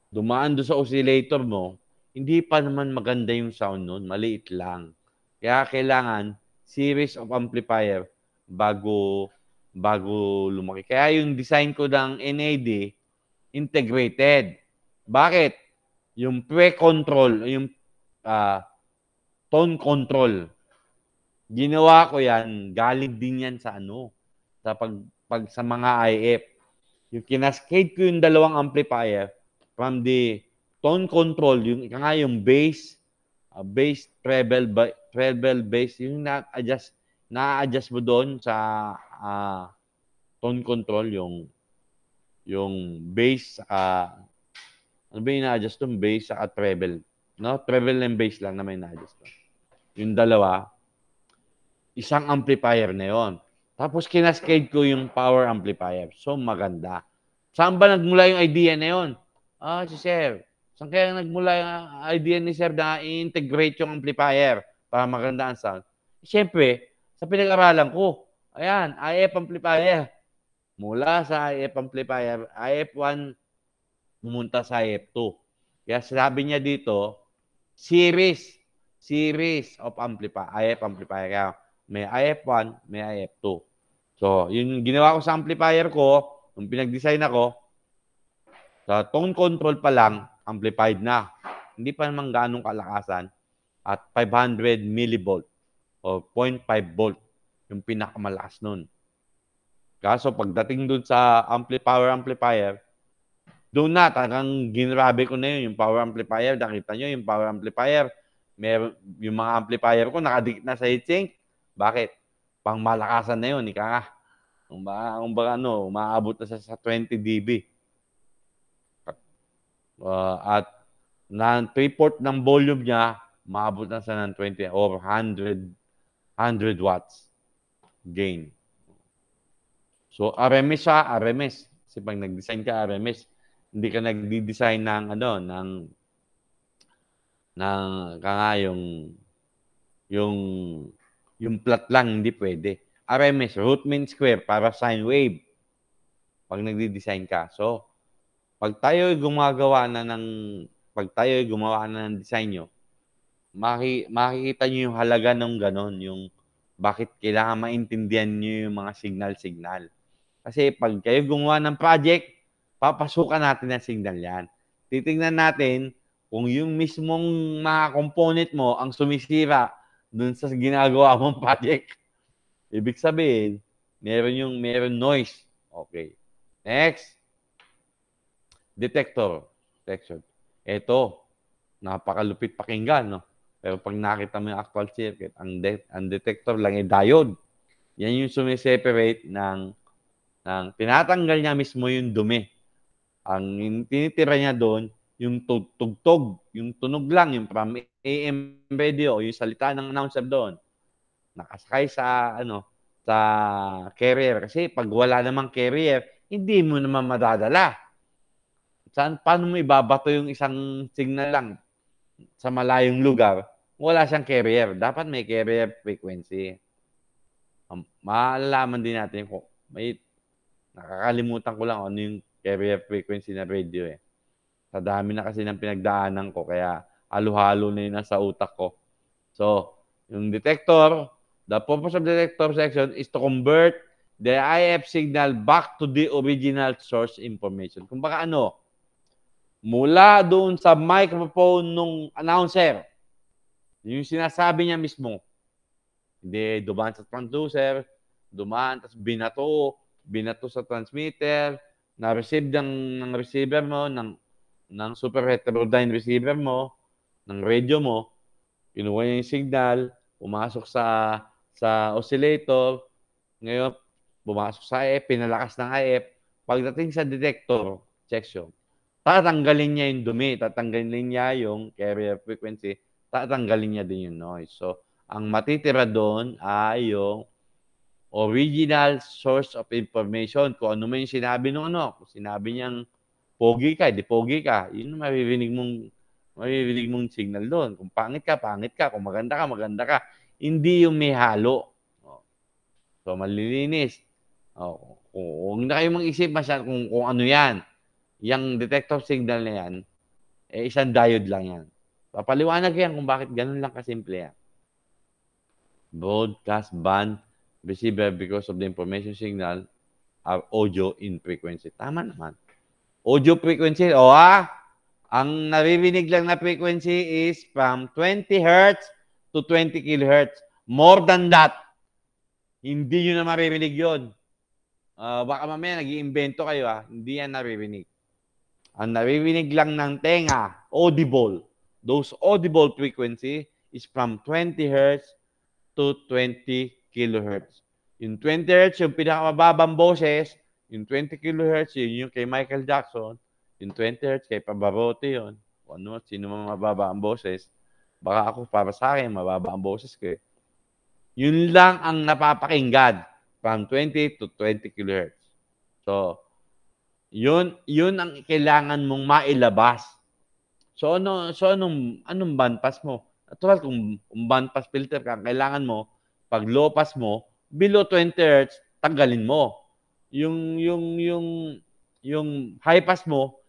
dumaan do sa oscillator mo, hindi pa naman maganda yung sound nun, maliit lang. Kaya kailangan series of amplifier bago bago lumaki. Kaya yung design ko ng NAD, integrated. Bakit? Yung pre-control, yung uh, tone control, ginawa ko yan, galing din yan sa ano, sa pag, pag sa mga IF. Yung kinascade ko yung dalawang amplifier from the tone control, yung nga yung bass, uh, bass treble, treble bass, yung na-adjust na-adjust mo doon sa uh, tone control, yung yung bass, uh, ano ba yung na-adjust doon? Bass at treble. No? Treble and bass lang na may na-adjust doon. Yung dalawa, isang amplifier na yon. Tapos kinascade ko yung power amplifier. So, maganda. Saan ba nagmula yung idea na yon? Ah, si Sir. Saan kaya nagmula yung idea ni Sir na i-integrate yung amplifier para maganda ang sound? Siyempre, sa pinag-aralan ko. Ayan, IF amplifier. Mula sa IF amplifier, IF1 pumunta sa IF2. Kaya sabi niya dito, series, series of amplifier, IF amplifier. Kaya may IF1, may IF2. So, yun ginawa ko sa amplifier ko, nung pinag-design ako, sa tone control pa lang, amplified na. Hindi pa naman ganong kalakasan at 500 millivolt o 0.5 volt yung pinakamalakas nun. Kaso pagdating dun sa ampli power amplifier, doon na, talagang ginrabe ko na yun, yung power amplifier. Nakita nyo, yung power amplifier, may, yung mga amplifier ko nakadikit na sa heatsink. Bakit? Pang malakasan na yun, ika nga. Kung ba, kung ba ano, umaabot na sa, sa 20 dB. Uh, at na 3-port ng volume niya, maabot na sa ng 20 or 100 100 watts gain. So, RMS siya, RMS. Kasi pag nag-design ka RMS, hindi ka nagdi-design ng ano, ng ng kanga yung yung yung plot lang hindi pwede. RMS, root mean square para sine wave. Pag nagdi-design ka. So, pag tayo gumagawa na ng pag tayo gumawa na ng design nyo, maki, makikita nyo yung halaga ng ganon, yung bakit kailangan maintindihan nyo yung mga signal-signal. Kasi pag kayo gumawa ng project, papasukan natin ang signal yan. Titingnan natin kung yung mismong mga component mo ang sumisira dun sa ginagawa mong project. Ibig sabihin, meron yung meron noise. Okay. Next. Detector. Detection. Ito, napakalupit pakinggan, no? Pero pag nakita mo yung actual circuit, ang, de- ang detector lang ay diode. Yan yung sumiseparate ng, ng tinatanggal niya mismo yung dumi. Ang tinitira niya doon, yung tugtog, yung tunog lang, yung from AM radio, yung salita ng announcer doon. Nakasakay sa, ano, sa carrier. Kasi pag wala namang carrier, hindi mo naman madadala. Saan, paano mo ibabato yung isang signal lang? sa malayong lugar, wala siyang carrier. Dapat may carrier frequency. Um, malalaman din natin kung may nakakalimutan ko lang ano yung carrier frequency na radio eh. Sa dami na kasi ng pinagdaanan ko kaya halo-halo na yun sa utak ko. So, yung detector, the purpose of the detector section is to convert the IF signal back to the original source information. Kung baka ano, mula doon sa microphone nung announcer. Yung sinasabi niya mismo. Hindi, dumaan sa transducer, dumaan, tapos binato, binato sa transmitter, na-receive ng, ng receiver mo, ng, ng super heterodyne receiver mo, ng radio mo, kinuha niya yung signal, pumasok sa sa oscillator, ngayon, pumasok sa IF, pinalakas ng IF, pagdating sa detector section, tatanggalin niya yung dumi, tatanggalin niya yung carrier frequency, tatanggalin niya din yung noise. So, ang matitira doon ay yung original source of information. Kung ano man yung sinabi nung ano, kung sinabi niyang pogi ka, di pogi ka, yun ang maririnig mong maririnig mong signal doon. Kung pangit ka, pangit ka. Kung maganda ka, maganda ka. Hindi yung may halo. Oh. So, malilinis. Oh, kung na kayo mag-isip masyad kung, kung ano yan yung detector signal na yan, eh, isang diode lang yan. Papaliwanag yan kung bakit ganun lang kasimple yan. Broadcast band receiver because of the information signal are audio in frequency. Tama naman. Audio frequency, o oh, ah, ang naririnig lang na frequency is from 20 Hz to 20 kHz. More than that, hindi nyo na maririnig yun. Uh, baka mamaya nag-iimbento kayo ah, hindi yan naririnig. Ang naririnig lang ng tenga, audible. Those audible frequency is from 20 Hz to 20 kHz. Yung 20 Hz, yung pinakamababang boses, yung 20 kHz, yun yung kay Michael Jackson, yung 20 Hz kay Pavarotti yun. O ano, sino man mababa ang boses. Baka ako, para sa akin, mababa ang boses ko eh. Yun lang ang napapakinggan from 20 to 20 kHz. So, yun, yun ang kailangan mong mailabas. So ano so anong anong bandpass mo? Natural kung, kung bandpass filter ka, kailangan mo pag low pass mo, below 20 Hz, tanggalin mo. Yung yung yung yung high pass mo,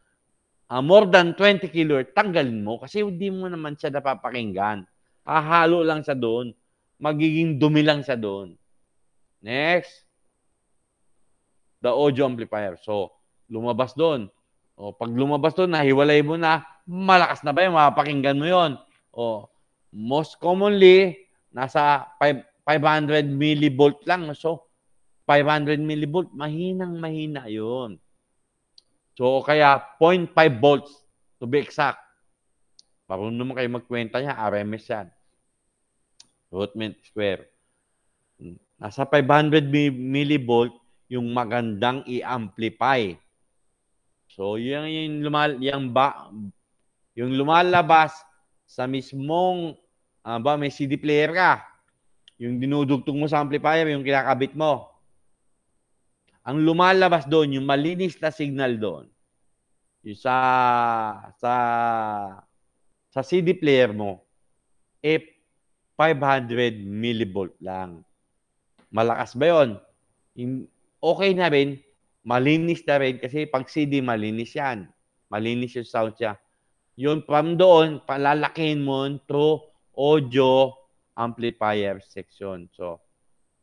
uh, more than 20 kHz, tanggalin mo kasi hindi mo naman siya napapakinggan. Hahalo lang sa doon. Magiging dumi lang sa doon. Next. The audio amplifier. So, lumabas doon. O pag lumabas doon, nahiwalay mo na, malakas na ba yun? Mapakinggan mo yon. O most commonly, nasa 5, 500 millivolt lang. So, 500 millivolt, mahinang mahina yon. So, kaya 0.5 volts to be exact. Parang naman kayo magkwenta niya, RMS yan. Root mean square. Nasa 500 millivolt, yung magandang i-amplify. So, yung, yung, lumal, yung, ba, yung lumalabas sa mismong, uh, ba, may CD player ka, yung dinudugtong mo sa amplifier, yung kinakabit mo. Ang lumalabas doon, yung malinis na signal doon, yung sa, sa, sa CD player mo, eh, 500 millivolt lang. Malakas ba yon? Okay na rin, malinis na rin kasi pag CD malinis yan. Malinis yung sound siya. Yun, from doon, palalakin mo through audio amplifier section. So,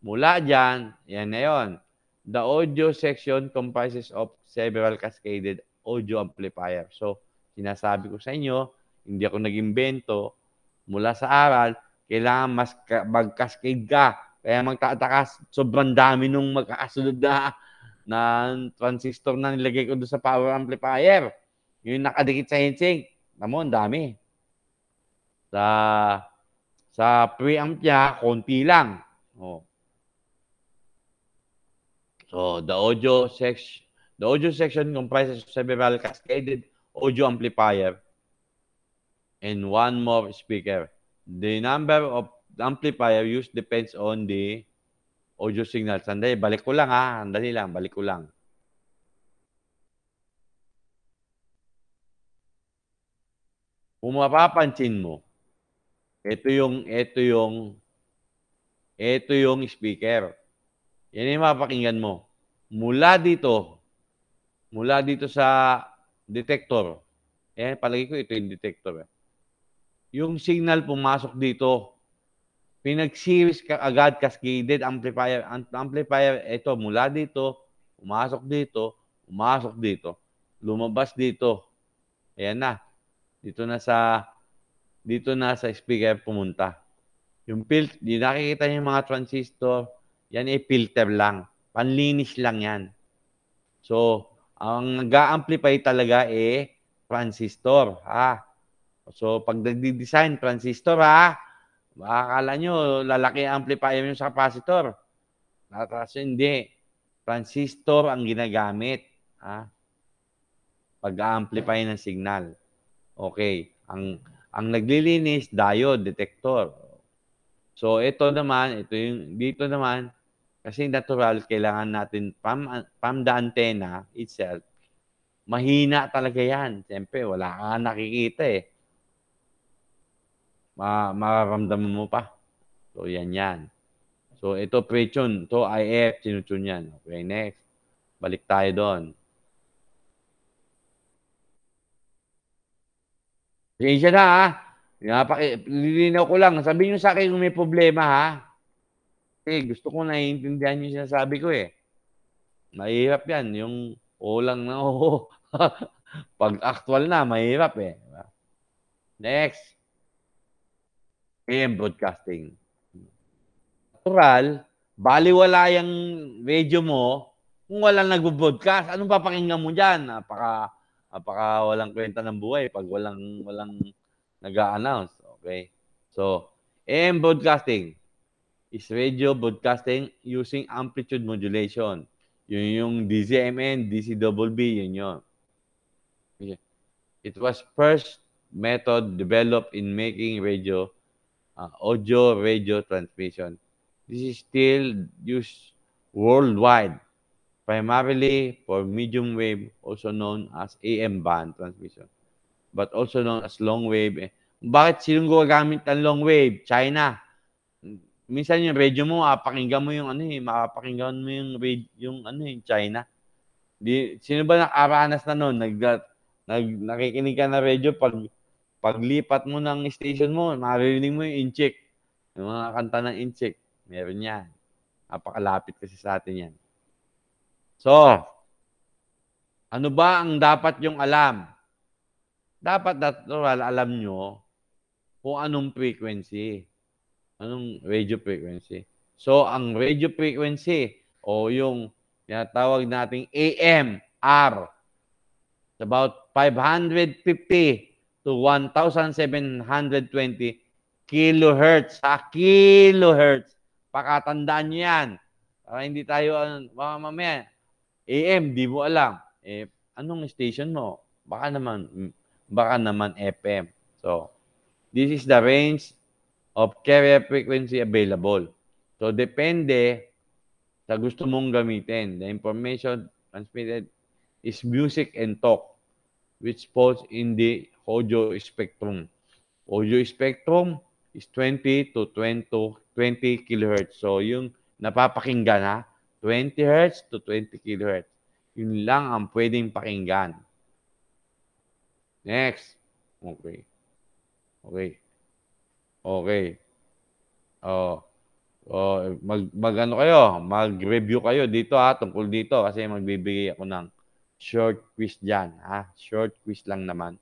mula dyan, yan na yon. The audio section comprises of several cascaded audio amplifier. So, sinasabi ko sa inyo, hindi ako nag-imbento mula sa aral, kailangan mas mag-cascade ka. Kaya magtatakas, sobrang dami nung magkakasunod na na transistor na nilagay ko doon sa power amplifier. Yung nakadikit sa heatsink. Namo, ang dami. Sa sa preamp niya, konti lang. Oh. So, the audio section the audio section comprises several cascaded audio amplifier and one more speaker. The number of amplifier used depends on the audio signal. Sandali, balik ko lang ha. Sandali lang, balik ko lang. Kung mapapansin mo, ito yung, ito yung, ito yung speaker. Yan yung mapakinggan mo. Mula dito, mula dito sa detector, eh, palagi ko ito yung detector. Eh yung signal pumasok dito. Pinag-series ka agad cascaded amplifier. Amplifier, ito mula dito, pumasok dito, pumasok dito, lumabas dito. Ayan na. Dito na sa dito na sa speaker pumunta. Yung filter, di nakikita niyo yung mga transistor, yan ay filter lang. Panlinis lang yan. So, ang nag-amplify talaga eh transistor. Ha? So, pag nagdi-design transistor, ha, akala nyo, lalaki amplifier sa capacitor. Kasi hindi. Transistor ang ginagamit. Ha? Pag-amplify ng signal. Okay. Ang ang naglilinis, diode, detector. So, ito naman, ito yung, dito naman, kasi natural, kailangan natin, from, from the antenna itself, mahina talaga yan. Siyempre, wala ka nakikita eh ma mararamdaman mo pa. So, yan yan. So, ito pre-tune. Ito IF, tinutune yan. Okay, next. Balik tayo doon. Pasensya na ha. Napaki, lilinaw ko lang. Sabihin nyo sa akin kung may problema ha. Kasi gusto ko naiintindihan yung sinasabi ko eh. Mahirap yan. Yung o lang na o. Pag actual na, mahirap eh. Next. AM broadcasting. Natural, baliwala yung radio mo kung walang nagbo-broadcast. Anong papakinggan mo diyan? Napaka napaka walang kwenta ng buhay pag walang walang nag-a-announce. Okay? So, AM broadcasting is radio broadcasting using amplitude modulation. Yun yung DCMN, DCWB, yun yun. It was first method developed in making radio uh, audio radio transmission. This is still used worldwide, primarily for medium wave, also known as AM band transmission, but also known as long wave. Bakit sinong gumagamit ng long wave? China. Minsan yung radio mo, mapakinggan mo yung ano eh, mapakinggan mo yung radio, yung ano yung China. Di, sino ba nakaranas na noon? Nag, nag, nakikinig ka na radio pag paglipat mo ng station mo, maririnig mo yung incheck. Yung mga kanta ng incheck. Meron yan. Napakalapit kasi sa atin yan. So, ano ba ang dapat yung alam? Dapat natural alam nyo kung anong frequency. Anong radio frequency. So, ang radio frequency o yung tinatawag nating AM, R, it's about 550 to 1,720 kilohertz. Sa kilohertz. Pakatandaan nyo yan. Ah, hindi tayo, ano, baka mamaya, AM, di mo alam. Eh, anong station mo? Baka naman, mm, baka naman FM. So, this is the range of carrier frequency available. So, depende sa gusto mong gamitin. The information transmitted is music and talk, which falls in the audio spectrum. Audio spectrum is 20 to 20, 20 kilohertz. So, yung napapakinggan ha, 20 hertz to 20 kilohertz. Yun lang ang pwedeng pakinggan. Next. Okay. Okay. Okay. Oh. Oh, mag magano kayo, mag-review kayo dito ha tungkol dito kasi magbibigay ako ng short quiz diyan, ha. Short quiz lang naman.